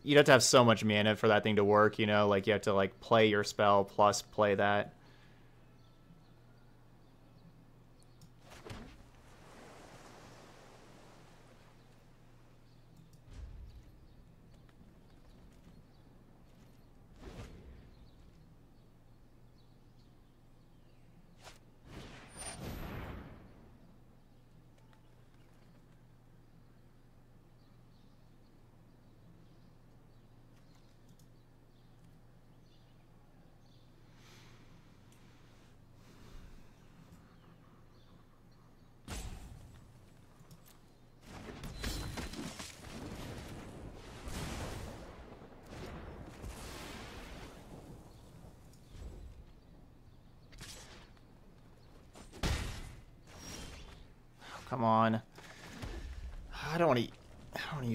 You'd have to have so much mana for that thing to work, you know, like you have to like play your spell plus play that.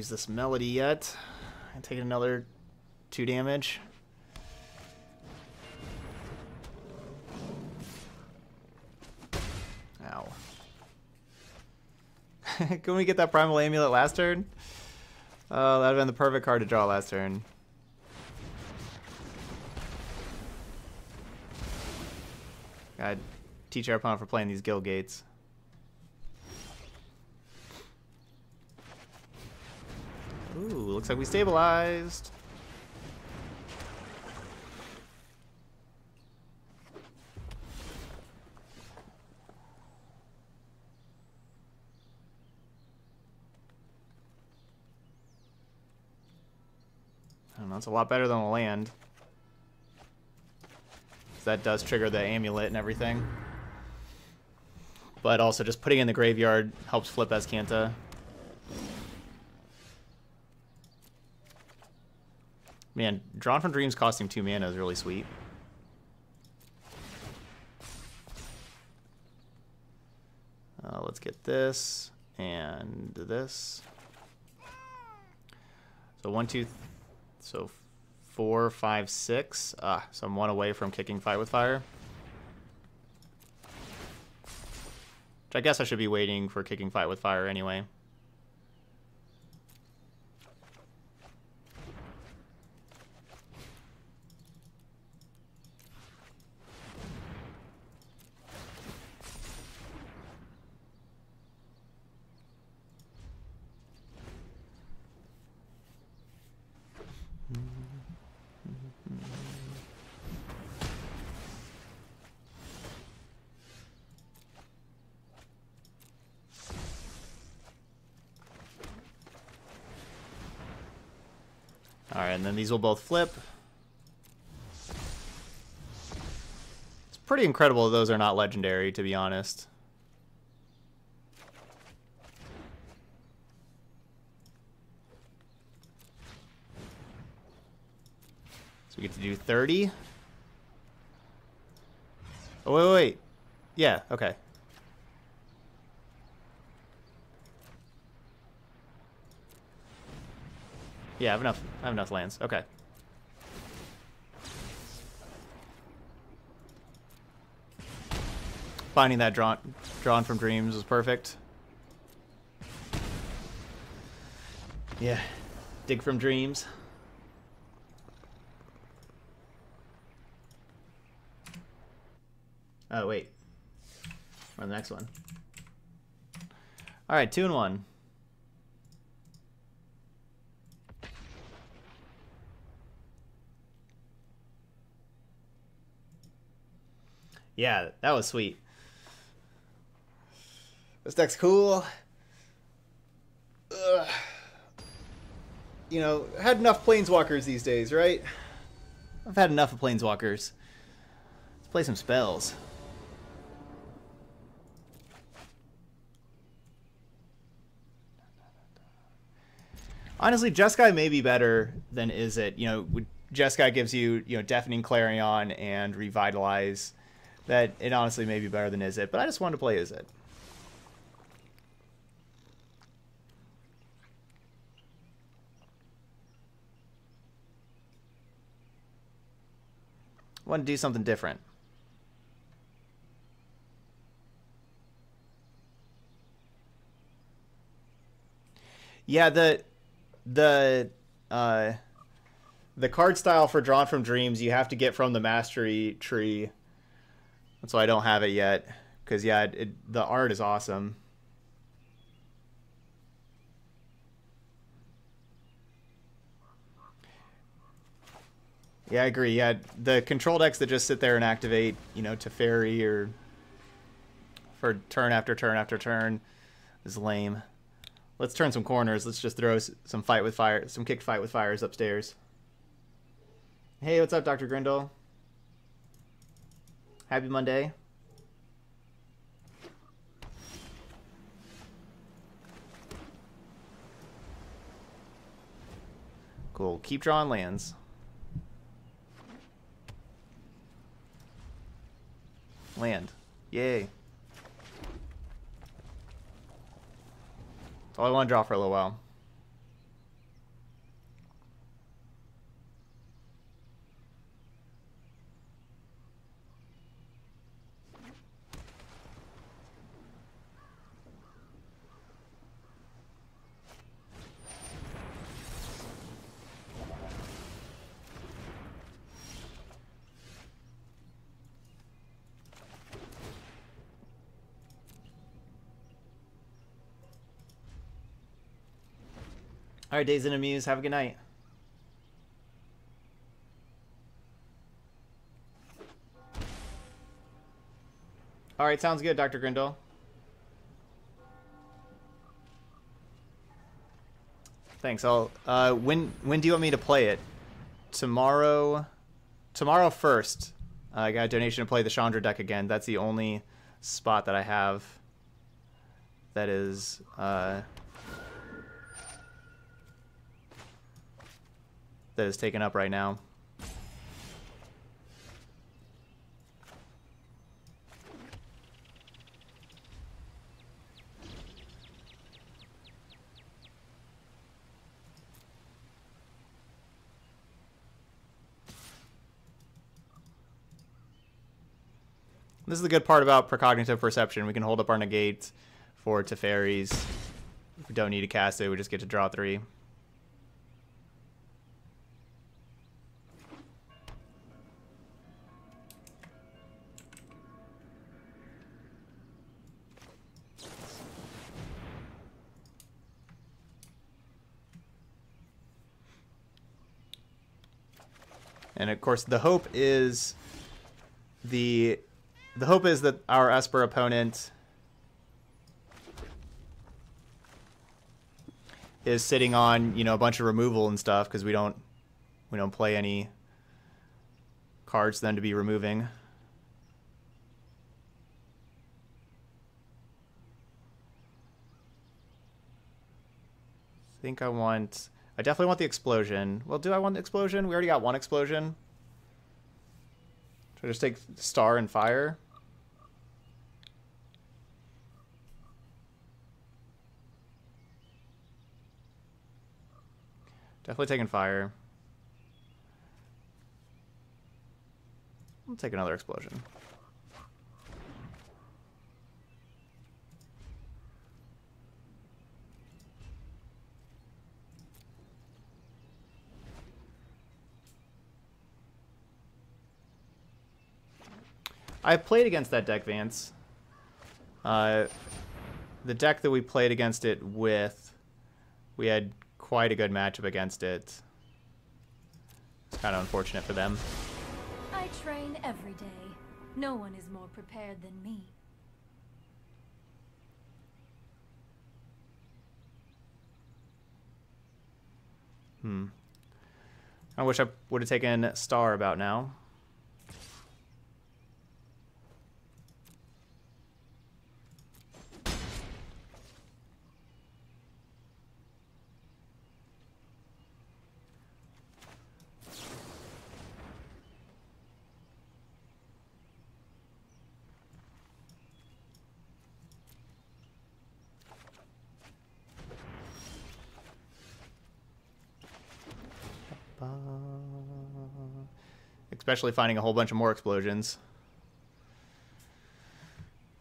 Use this melody yet. I'm taking another two damage. Ow. Can we get that primal amulet last turn? Oh, that would have been the perfect card to draw last turn. Gotta teach our opponent for playing these guild gates. Ooh, looks like we stabilized. I don't know, it's a lot better than a land. That does trigger the amulet and everything. But also just putting in the graveyard helps flip Azcanta. Man, Drawn from Dreams costing two mana is really sweet. Uh, let's get this and this. So one, two, so four, five, six. Ah, so I'm one away from kicking Fight with Fire. Which I guess I should be waiting for kicking Fight with Fire anyway. Alright, and then these will both flip. It's pretty incredible those are not legendary, to be honest. So we get to do 30. Oh, wait, wait, wait. Yeah, okay. Yeah, I have enough. I have enough lands. Okay. Finding that drawn drawn from dreams was perfect. Yeah, dig from dreams. Oh wait, on the next one. All right, two and one. Yeah, that was sweet. This deck's cool. Ugh. You know, had enough planeswalkers these days, right? I've had enough of planeswalkers. Let's play some spells. Honestly, Jeskai may be better than Izzet. You know, Jeskai gives you, you know, Deafening Clarion and Revitalize that it honestly may be better than Izzet, but I just wanted to play Izzet. want to do something different. Yeah, the the uh the card style for drawn from dreams you have to get from the mastery tree that's why I don't have it yet. Because, yeah, it, it, the art is awesome. Yeah, I agree. Yeah, the control decks that just sit there and activate, you know, to Teferi or for turn after turn after turn is lame. Let's turn some corners. Let's just throw some fight with fire, some kick fight with fires upstairs. Hey, what's up, Dr. Grindle? Happy Monday. Cool. Keep drawing lands. Land. Yay. That's all I want to draw for a little while. All right, Days and Amuse. Have a good night. All right, sounds good, Dr. Grindle. Thanks. I'll. Uh, when when do you want me to play it? Tomorrow. Tomorrow first. Uh, I got a donation to play the Chandra deck again. That's the only spot that I have. That is. Uh, that is taken up right now. This is the good part about precognitive perception. We can hold up our negate for Teferis. We don't need to cast it, we just get to draw three. And of course, the hope is the the hope is that our Esper opponent is sitting on you know a bunch of removal and stuff because we don't we don't play any cards then to be removing. I think I want I definitely want the explosion. Well, do I want the explosion? We already got one explosion. Should I just take star and fire? Definitely taking fire. I'll take another explosion. I played against that deck, Vance. Uh, the deck that we played against it with, we had quite a good matchup against it. It's kind of unfortunate for them. I train every day. No one is more prepared than me. Hmm. I wish I would have taken Star about now. Especially finding a whole bunch of more explosions.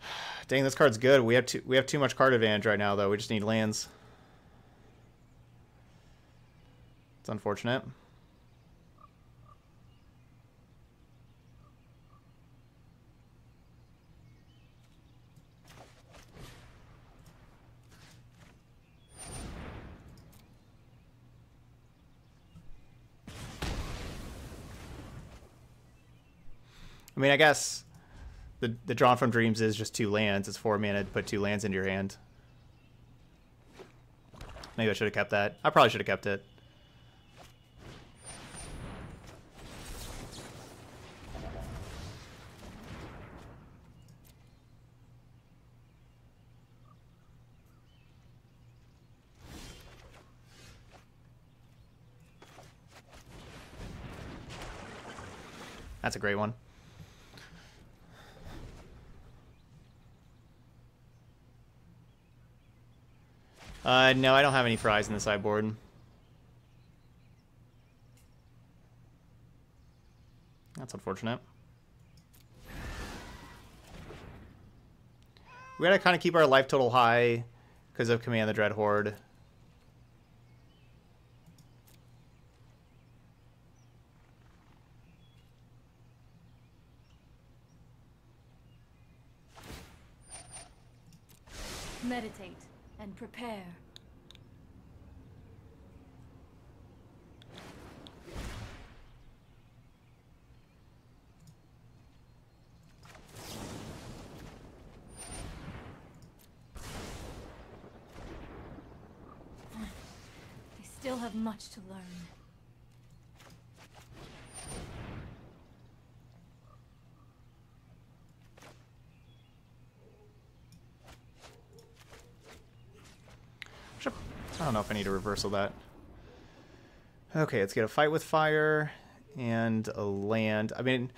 Dang, this card's good. We have too we have too much card advantage right now, though. We just need lands. It's unfortunate. I mean, I guess the the drawn from dreams is just two lands. It's four mana to put two lands into your hand. Maybe I should have kept that. I probably should have kept it. That's a great one. Uh, no, I don't have any fries in the sideboard. That's unfortunate. We gotta kind of keep our life total high because of Command the Dread Horde. Meditate and prepare. They still have much to learn. Should- I don't know if I need to reversal that. Okay, let's get a fight with fire and a land. I mean,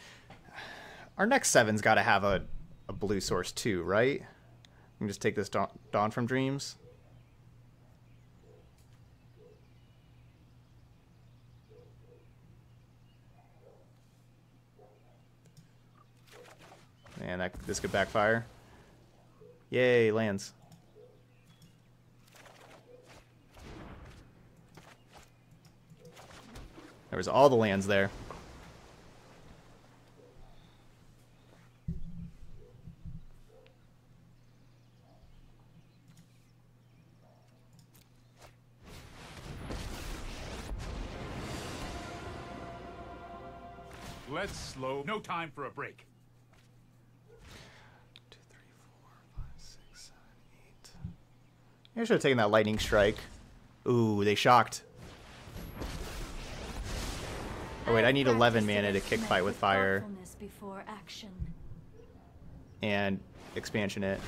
our next seven's got to have a, a blue source too, right? We can just take this Dawn, Dawn from Dreams. Man, that this could backfire. Yay, lands. There was all the lands there. Let's slow. No time for a break. Two, three, four, five, six, seven, eight. I should have taken that lightning strike. Ooh, they shocked. Oh wait, I need 11 mana to kick fight with fire and expansion it.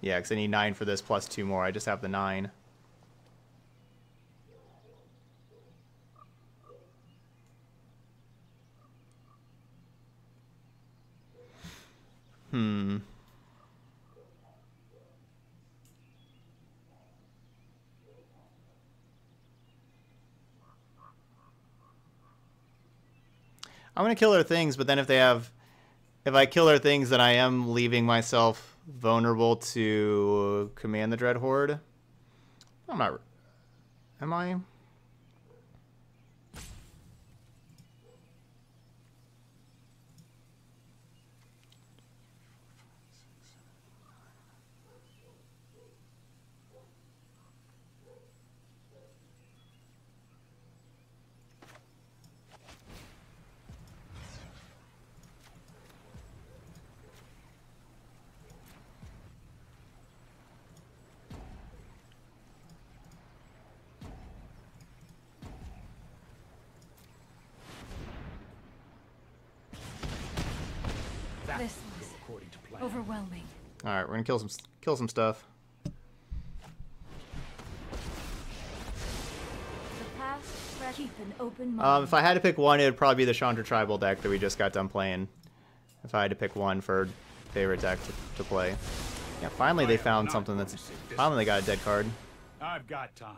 Yeah, because I need 9 for this plus 2 more. I just have the 9. Hmm. I'm gonna kill their things, but then if they have, if I kill their things, then I am leaving myself vulnerable to command the Dread Horde. I'm not. Am I? That This will was go according to plan. overwhelming. All right, we're gonna kill some kill some stuff. The past, fresh- keep an open mind. Um, if I had to pick one, it would probably be the Chandra Tribal deck that we just got done playing. If I had to pick one for favorite deck to, to play. Yeah, finally they found something that's to sit this finally they got a dead card. I've got time.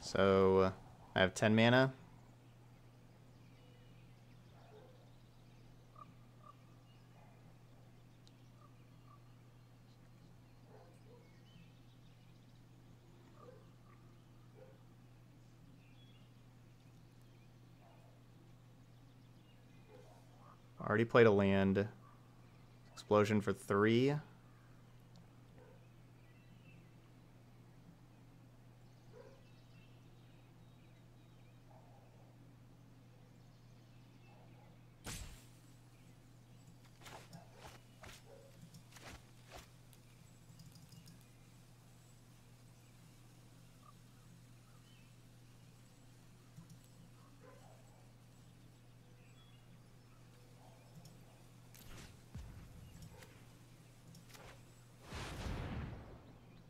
So uh, I have 10 mana. Already played a land. Explosion for three.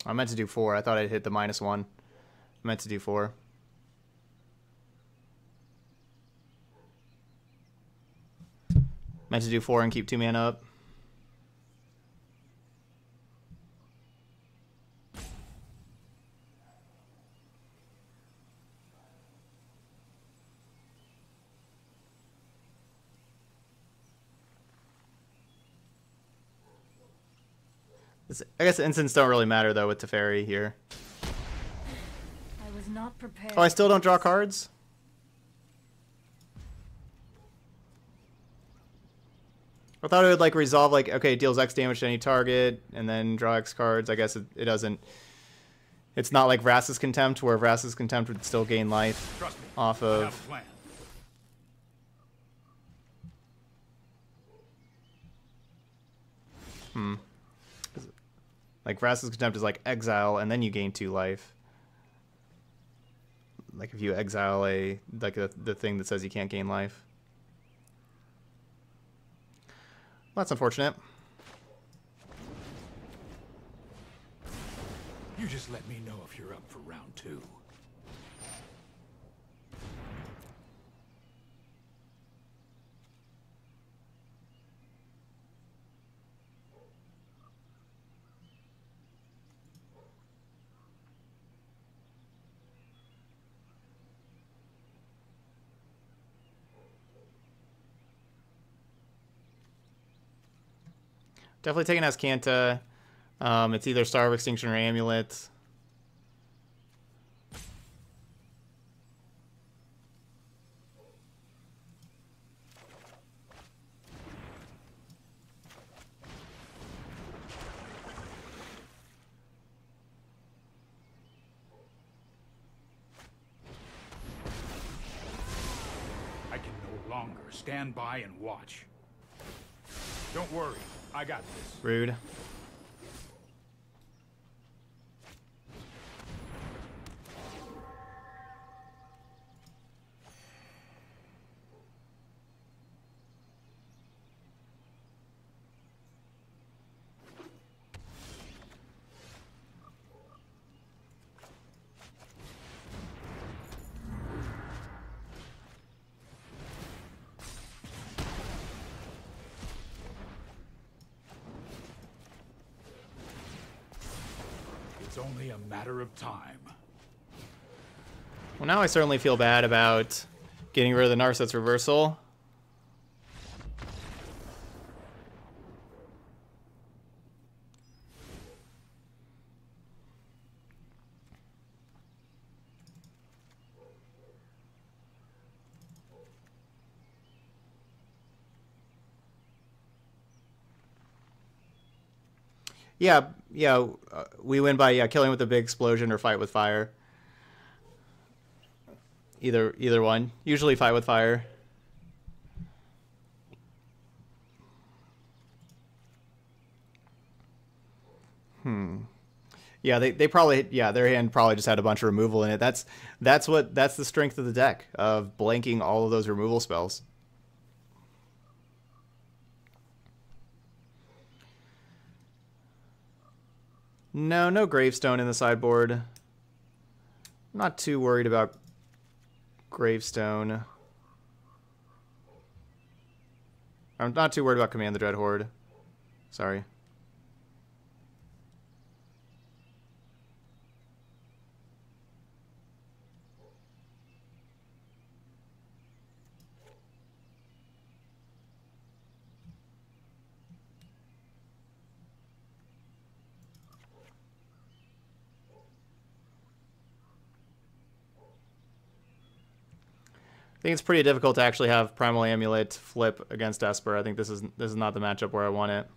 I meant to do four. I thought I'd hit the minus one. meant to do four. Meant to do four and keep two mana up. This- I guess the instants don't really matter though with Teferi here. I was not prepared. Oh, I still don't draw cards? I thought it would like resolve like okay, it deals X damage to any target and then draw X cards. I guess it, it doesn't. It's not like Vraska's Contempt where Vraska's Contempt would still gain life me. off I have a of. plan. Hmm. Like Vraska's Contempt is like exile and then you gain two life. Like if you exile a like the, the thing that says you can't gain life. Well, that's unfortunate. You just let me know if you're up for round two. Definitely taking Azcanta. Um, it's either Star of Extinction or Amulet. I can no longer stand by and watch. Don't worry, I got this. Rude. It's only a matter of time. Well, now I certainly feel bad about getting rid of the Narset's reversal. Yeah, yeah, uh, we win by yeah killing with a big explosion or fight with fire. Either either one. Usually fight with fire. Hmm. Yeah, they, they probably yeah, their hand probably just had a bunch of removal in it. That's that's what that's the strength of the deck of blanking all of those removal spells. No, no gravestone in the sideboard. I'm not too worried about gravestone. I'm not too worried about Command the Dread Horde. Sorry. Think it's pretty difficult to actually have Primal Amulet flip against Esper. I think this is this is not the matchup where I want it.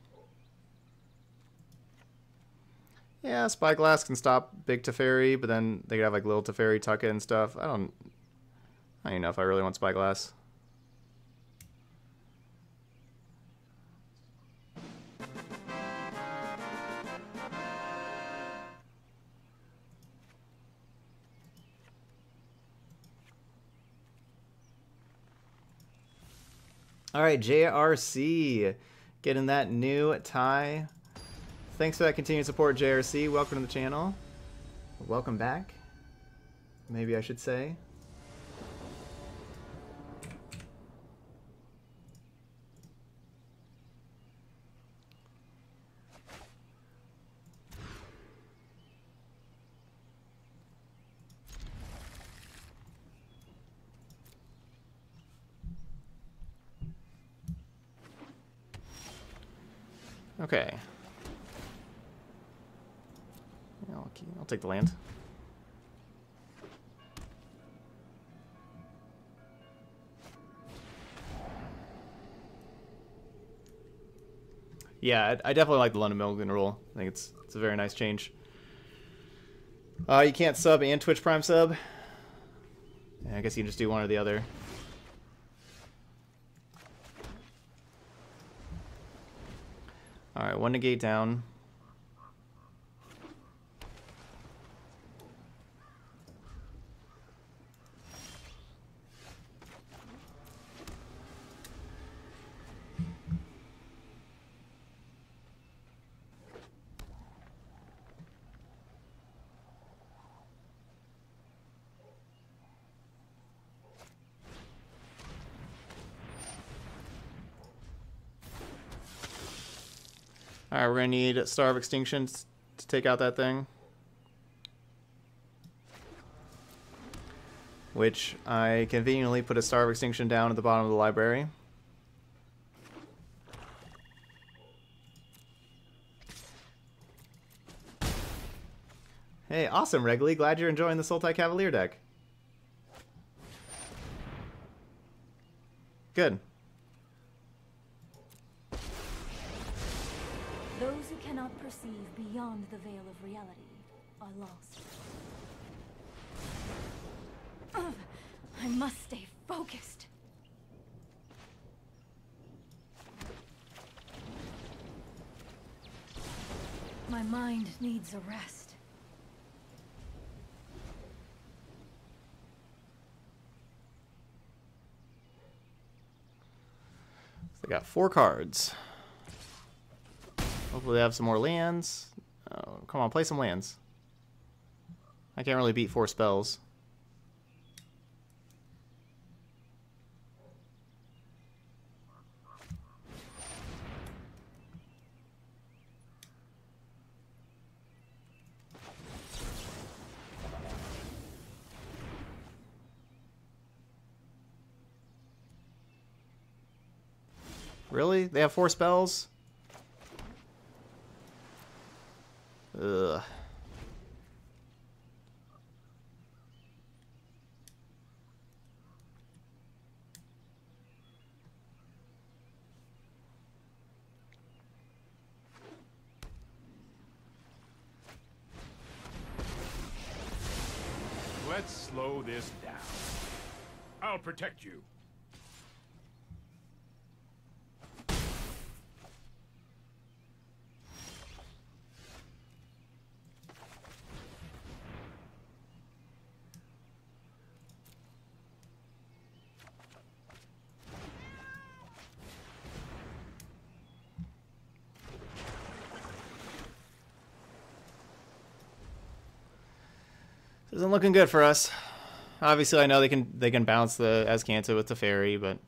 Yeah, Spyglass can stop Big Teferi, but then they could have like Little Teferi tuck it and stuff. I don't I don't even know if I really want Spyglass. All right, JRC getting that new tie. Thanks for that continued support, JRC. Welcome to the channel. Welcome back. maybe I should say. Okay. Yeah, I'll, keep, I'll take the land. Yeah, I, I definitely like the London Mulligan rule. I think it's it's a very nice change. Uh, you can't sub and Twitch Prime sub. Yeah, I guess you can just do one or the other. Alright, one negate down. Need Star of Extinction to take out that thing. Which I conveniently put a Star of Extinction down at the bottom of the library. Hey, awesome, Regly. Glad you're enjoying the Sultai Cavalier deck. Good. Veil of reality are lost. I must stay focused. My mind needs a rest. They got four cards. Hopefully they have some more lands. Oh, come on, play some lands. I can't really beat four spells. Really? They have four spells? Ugh. Let's slow this down. I'll protect you. Isn't looking good for us. Obviously, I know they can they can bounce the Azcanta with the fairy, but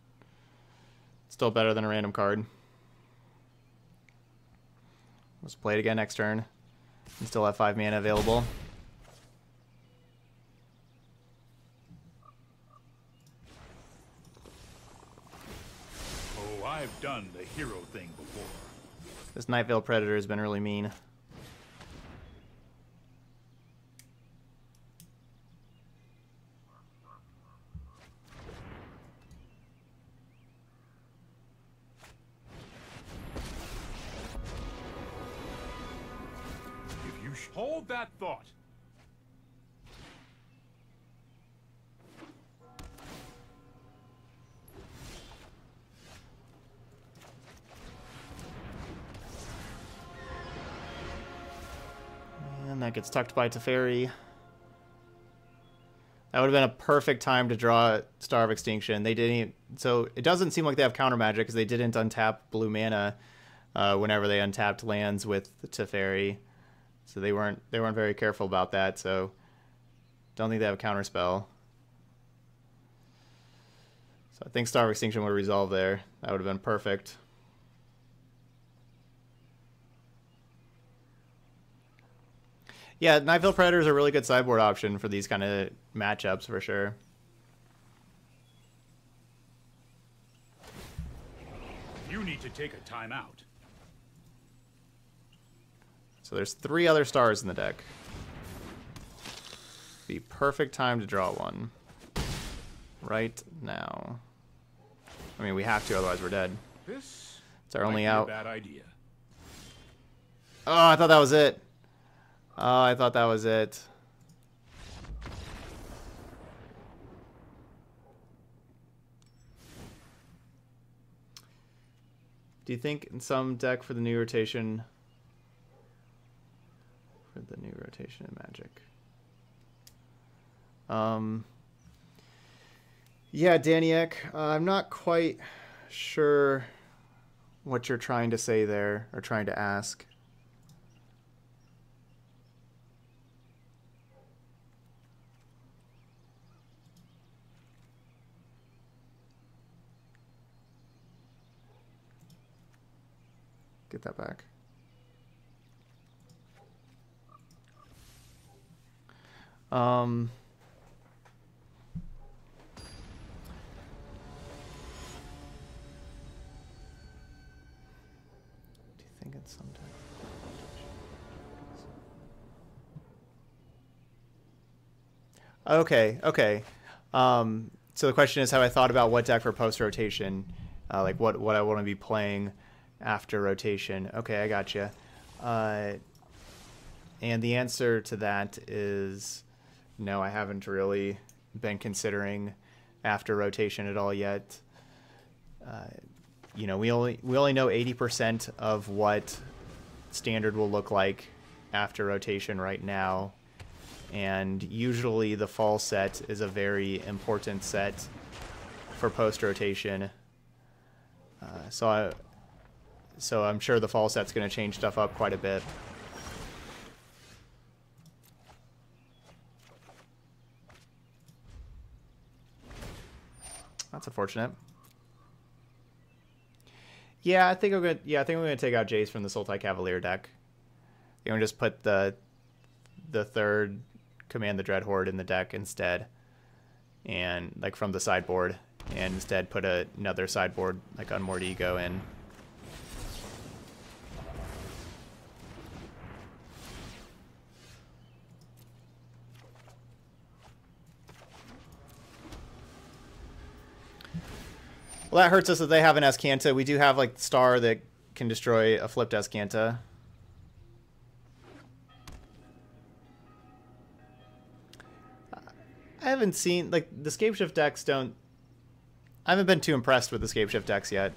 still better than a random card. Let's play it again next turn. And still have five mana available. Oh, I've done the hero thing before. This Nightveil Predator has been really mean. Tucked by Teferi. That would have been a perfect time to draw Star of Extinction. They didn't. So it doesn't seem like they have counter magic because they didn't untap blue mana uh, whenever they untapped lands with Teferi. So they weren't they weren't very careful about that. So Don't think they have a counter spell. So I think Star of Extinction would resolve there. That would have been perfect. Yeah, Nightveil Predator is a really good sideboard option for these kind of matchups for sure. You need to take a timeout. So there's three other stars in the deck. The perfect time to draw one. Right now. I mean, we have to, otherwise we're dead. This It's our only out. Bad idea. Oh, I thought that was it. Oh, I thought that was it. Do you think in some deck for the new rotation for the new rotation in Magic? Um Yeah, Daniek, uh, I'm not quite sure what you're trying to say there or trying to ask. Get that back. Um. Do you think it's? Okay, okay. Um, so the question is, have I thought about what deck for post rotation, uh, like what what I want to be playing after rotation? Okay, I got you. Uh, and the answer to that is no. I haven't really been considering after rotation at all yet. Uh, you know, we only we only know eighty percent of what standard will look like after rotation right now and usually the fall set is a very important set for post rotation. Uh, so I, so I'm sure the fall set's going to change stuff up quite a bit. That's unfortunate. Yeah, I think I'm gonna. Yeah, I think I'm gonna take out Jace from the Sultai Cavalier deck. I'm gonna just put the the third command the dread horde in the deck instead and like from the sideboard and instead put a, another sideboard like unmoored ego in well that hurts us that they have an Azcanta. we do have like star that can destroy a flipped Azcanta. I haven't seen like the Scapeshift decks don't. I haven't been too impressed with the Scapeshift decks yet.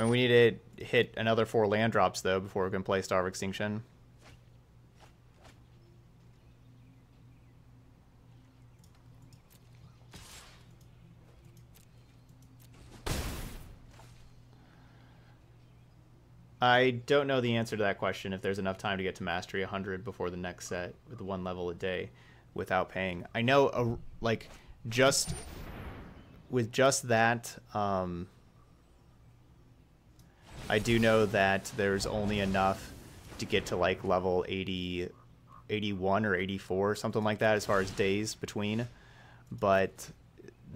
Mean, we need to hit another four land drops though before we can play Star of Extinction. I don't know the answer to that question if there's enough time to get to mastery 100 before the next set with one level a day without paying. I know a, like just with just that um, I do know that there's only enough to get to like level 80 81 or 84 something like that as far as days between but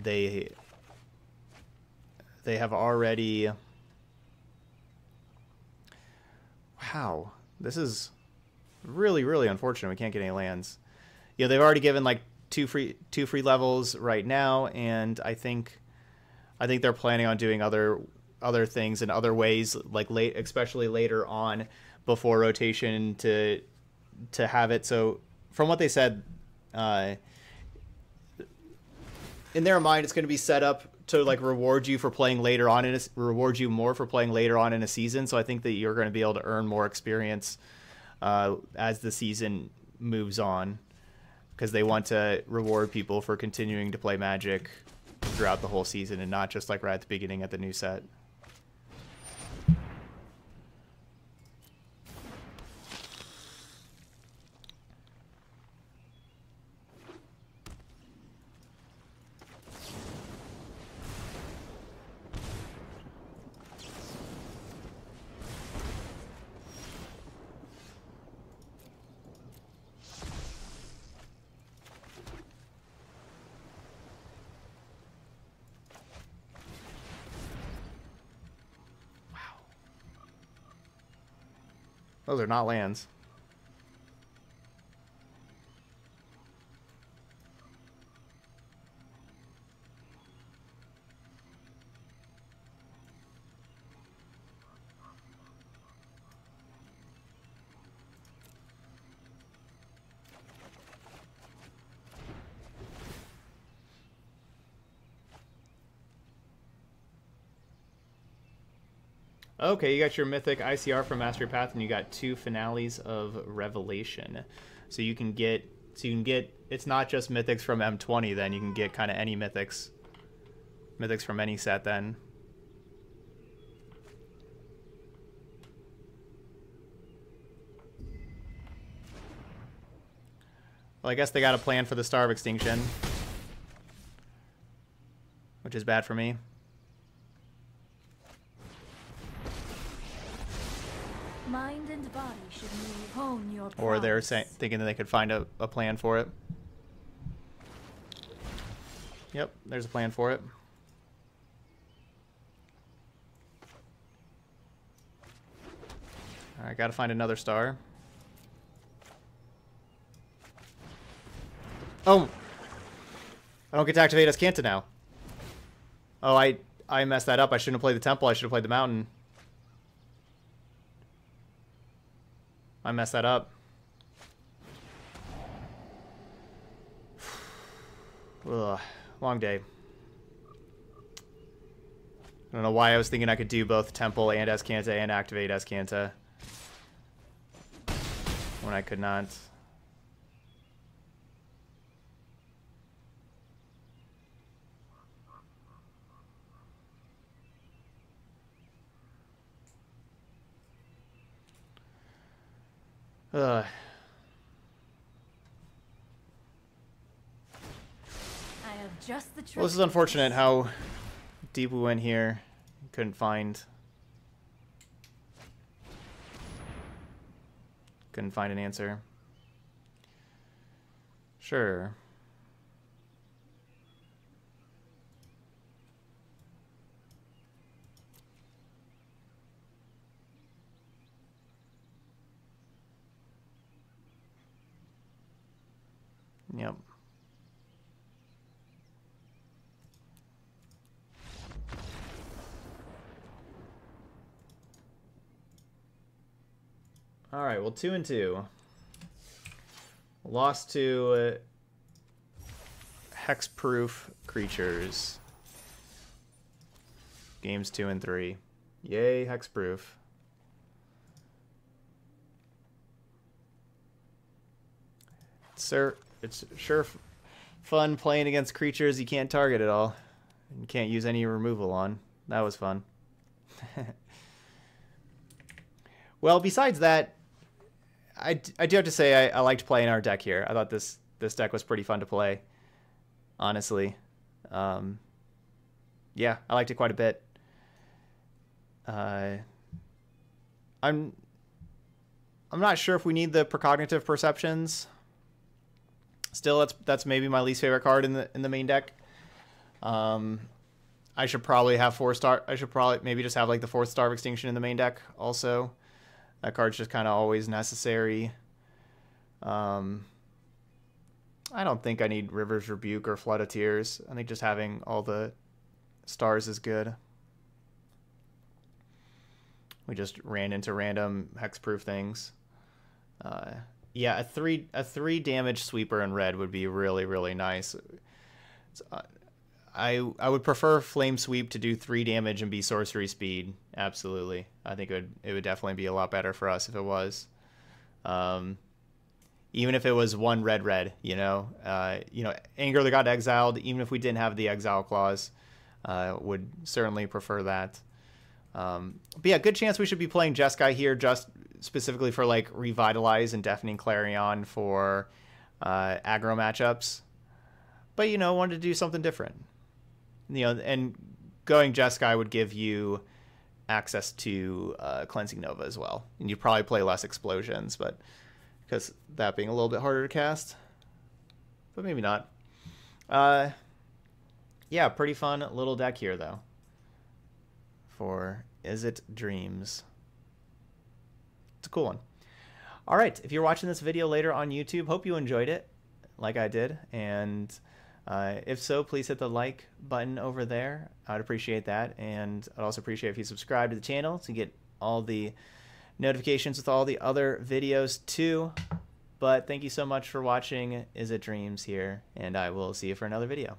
they they have already Wow, this is really, really unfortunate. We can't get any lands. Yeah, they've already given like two free two free levels right now, and I think I think they're planning on doing other other things in other ways, like late, especially later on before rotation to to have it. So from what they said, uh, in their mind, it's going to be set up to like reward you for playing later on in a, reward you more for playing later on in a season. So I think that you're going to be able to earn more experience uh, as the season moves on because they want to reward people for continuing to play Magic throughout the whole season and not just like right at the beginning at the new set. Those are not lands. Okay, you got your mythic ICR from Mastery Path, and you got two Finales of Revelation. So you can get, so you can get. It's not just mythics from M20. Then you can get kind of any mythics, mythics from any set. Then. Well, I guess they got a plan for the Star of Extinction, which is bad for me. Mind and body should move hone your Or they're saying, thinking that they could find a, a plan for it. Yep, there's a plan for it. Alright, gotta find another star. Oh! I don't get to activate Azcanta now. Oh, I I messed that up. I shouldn't have played the temple. I should have played the mountain. I messed that up. Ugh, long day. I don't know why I was thinking I could do both Temple and Azcanta and activate Azcanta. When I could not. Ugh. I have just the. Well, this is unfortunate how deep we went here. Couldn't find. Couldn't find an answer. Sure. Yep. All right, well, two and two. Lost to uh, hexproof creatures. Games two and three. Yay, hexproof. Sir, it's sure fun playing against creatures you can't target at all. and can't use any removal on. That was fun. well, besides that, I, I do have to say I, I liked playing our deck here. I thought this this deck was pretty fun to play. Honestly, um, yeah, I liked it quite a bit. Uh, I'm I'm not sure if we need the precognitive perceptions. Still, that's that's maybe my least favorite card in the in the main deck. Um, I should probably have four star. I should probably maybe just have like the fourth star of extinction in the main deck also. That card's just kind of always necessary. Um, I don't think I need River's Rebuke or Flood of Tears. I think just having all the stars is good. We just ran into random hexproof things. Uh, yeah, a three a three damage sweeper in red would be really really nice. Uh, I I would prefer flame sweep to do three damage and be sorcery speed. Absolutely, I think it would it would definitely be a lot better for us if it was. Um, even if it was one red red, you know, uh, you know, anger that got exiled, even if we didn't have the exile clause, uh, would certainly prefer that. Um, but yeah, good chance we should be playing Jeskai here just specifically for like revitalize and deafening clarion for uh, aggro matchups. But you know, wanted to do something different. You know, and going Jeskai would give you access to uh, cleansing nova as well, and you'd probably play less explosions, but because that being a little bit harder to cast, but maybe not. Uh, yeah, pretty fun little deck here though. For Izzet Dreams. It's a cool one. All right, if you're watching this video later on YouTube, hope you enjoyed it, like I did, and uh, if so, please hit the like button over there. I'd appreciate that, and I'd also appreciate if you subscribe to the channel to get all the notifications with all the other videos too. But thank you so much for watching Izzet Dreams here, and I will see you for another video.